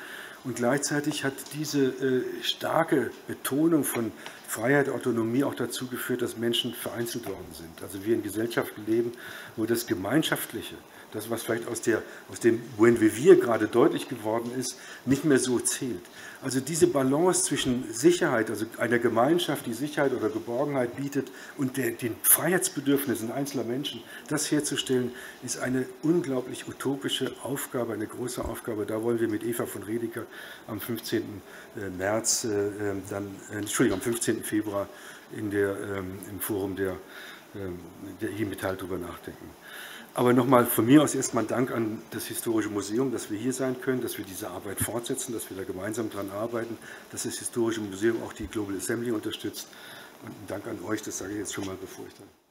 Und gleichzeitig hat diese äh, starke Betonung von Freiheit, Autonomie auch dazu geführt, dass Menschen vereinzelt worden sind. Also wir in Gesellschaften leben, wo das Gemeinschaftliche, das, was vielleicht aus, der, aus dem Buen Vivir gerade deutlich geworden ist, nicht mehr so zählt. Also diese Balance zwischen Sicherheit, also einer Gemeinschaft, die Sicherheit oder Geborgenheit bietet, und der, den Freiheitsbedürfnissen einzelner Menschen, das herzustellen, ist eine unglaublich utopische Aufgabe, eine große Aufgabe. Da wollen wir mit Eva von Redeker am 15. Äh, März, äh, ähm, dann, äh, Entschuldigung, am 15. Februar in der, ähm, im Forum der, ähm, der IG Metall darüber nachdenken. Aber nochmal von mir aus erstmal Dank an das Historische Museum, dass wir hier sein können, dass wir diese Arbeit fortsetzen, dass wir da gemeinsam dran arbeiten, dass das Historische Museum auch die Global Assembly unterstützt. Und ein Dank an euch, das sage ich jetzt schon mal, bevor ich dann.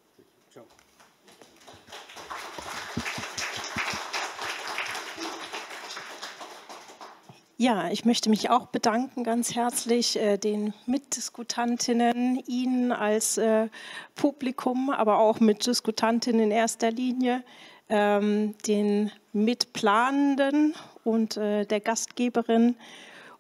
Ja, ich möchte mich auch bedanken ganz herzlich äh, den Mitdiskutantinnen, Ihnen als äh, Publikum, aber auch Mitdiskutantinnen in erster Linie, ähm, den Mitplanenden und äh, der Gastgeberin.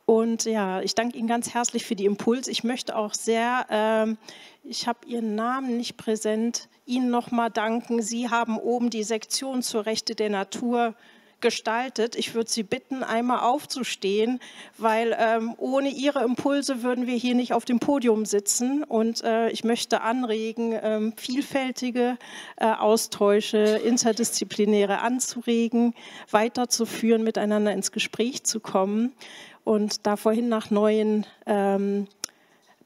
Und ja, ich danke Ihnen ganz herzlich für die Impulse. Ich möchte auch sehr, ähm, ich habe Ihren Namen nicht präsent, Ihnen nochmal danken. Sie haben oben die Sektion zur Rechte der Natur gestaltet. Ich würde Sie bitten, einmal aufzustehen, weil ähm, ohne Ihre Impulse würden wir hier nicht auf dem Podium sitzen. Und äh, ich möchte anregen, ähm, vielfältige äh, Austausche, interdisziplinäre anzuregen, weiterzuführen, miteinander ins Gespräch zu kommen. Und da vorhin nach neuen ähm,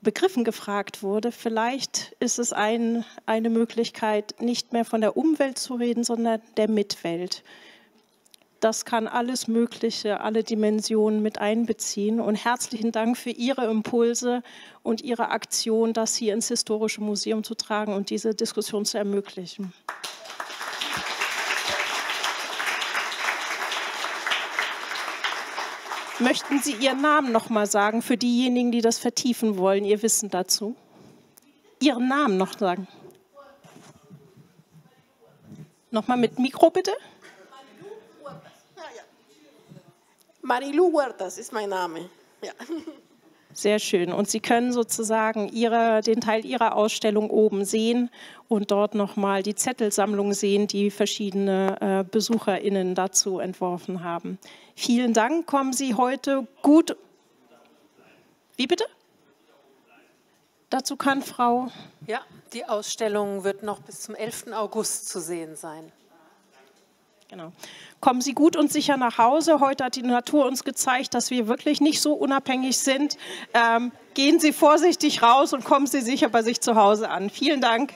Begriffen gefragt wurde, vielleicht ist es ein, eine Möglichkeit, nicht mehr von der Umwelt zu reden, sondern der Mitwelt das kann alles Mögliche, alle Dimensionen mit einbeziehen. Und herzlichen Dank für Ihre Impulse und Ihre Aktion, das hier ins Historische Museum zu tragen und diese Diskussion zu ermöglichen. Möchten Sie Ihren Namen noch mal sagen für diejenigen, die das vertiefen wollen, Ihr Wissen dazu? Ihren Namen noch sagen. Nochmal mit Mikro bitte. Marilu Huertas ist mein Name. Ja. Sehr schön. Und Sie können sozusagen ihre, den Teil Ihrer Ausstellung oben sehen und dort nochmal die Zettelsammlung sehen, die verschiedene äh, BesucherInnen dazu entworfen haben. Vielen Dank. Kommen Sie heute gut. Wie bitte? Dazu kann Frau. Ja, die Ausstellung wird noch bis zum 11. August zu sehen sein. Genau. Kommen Sie gut und sicher nach Hause. Heute hat die Natur uns gezeigt, dass wir wirklich nicht so unabhängig sind. Ähm, gehen Sie vorsichtig raus und kommen Sie sicher bei sich zu Hause an. Vielen Dank.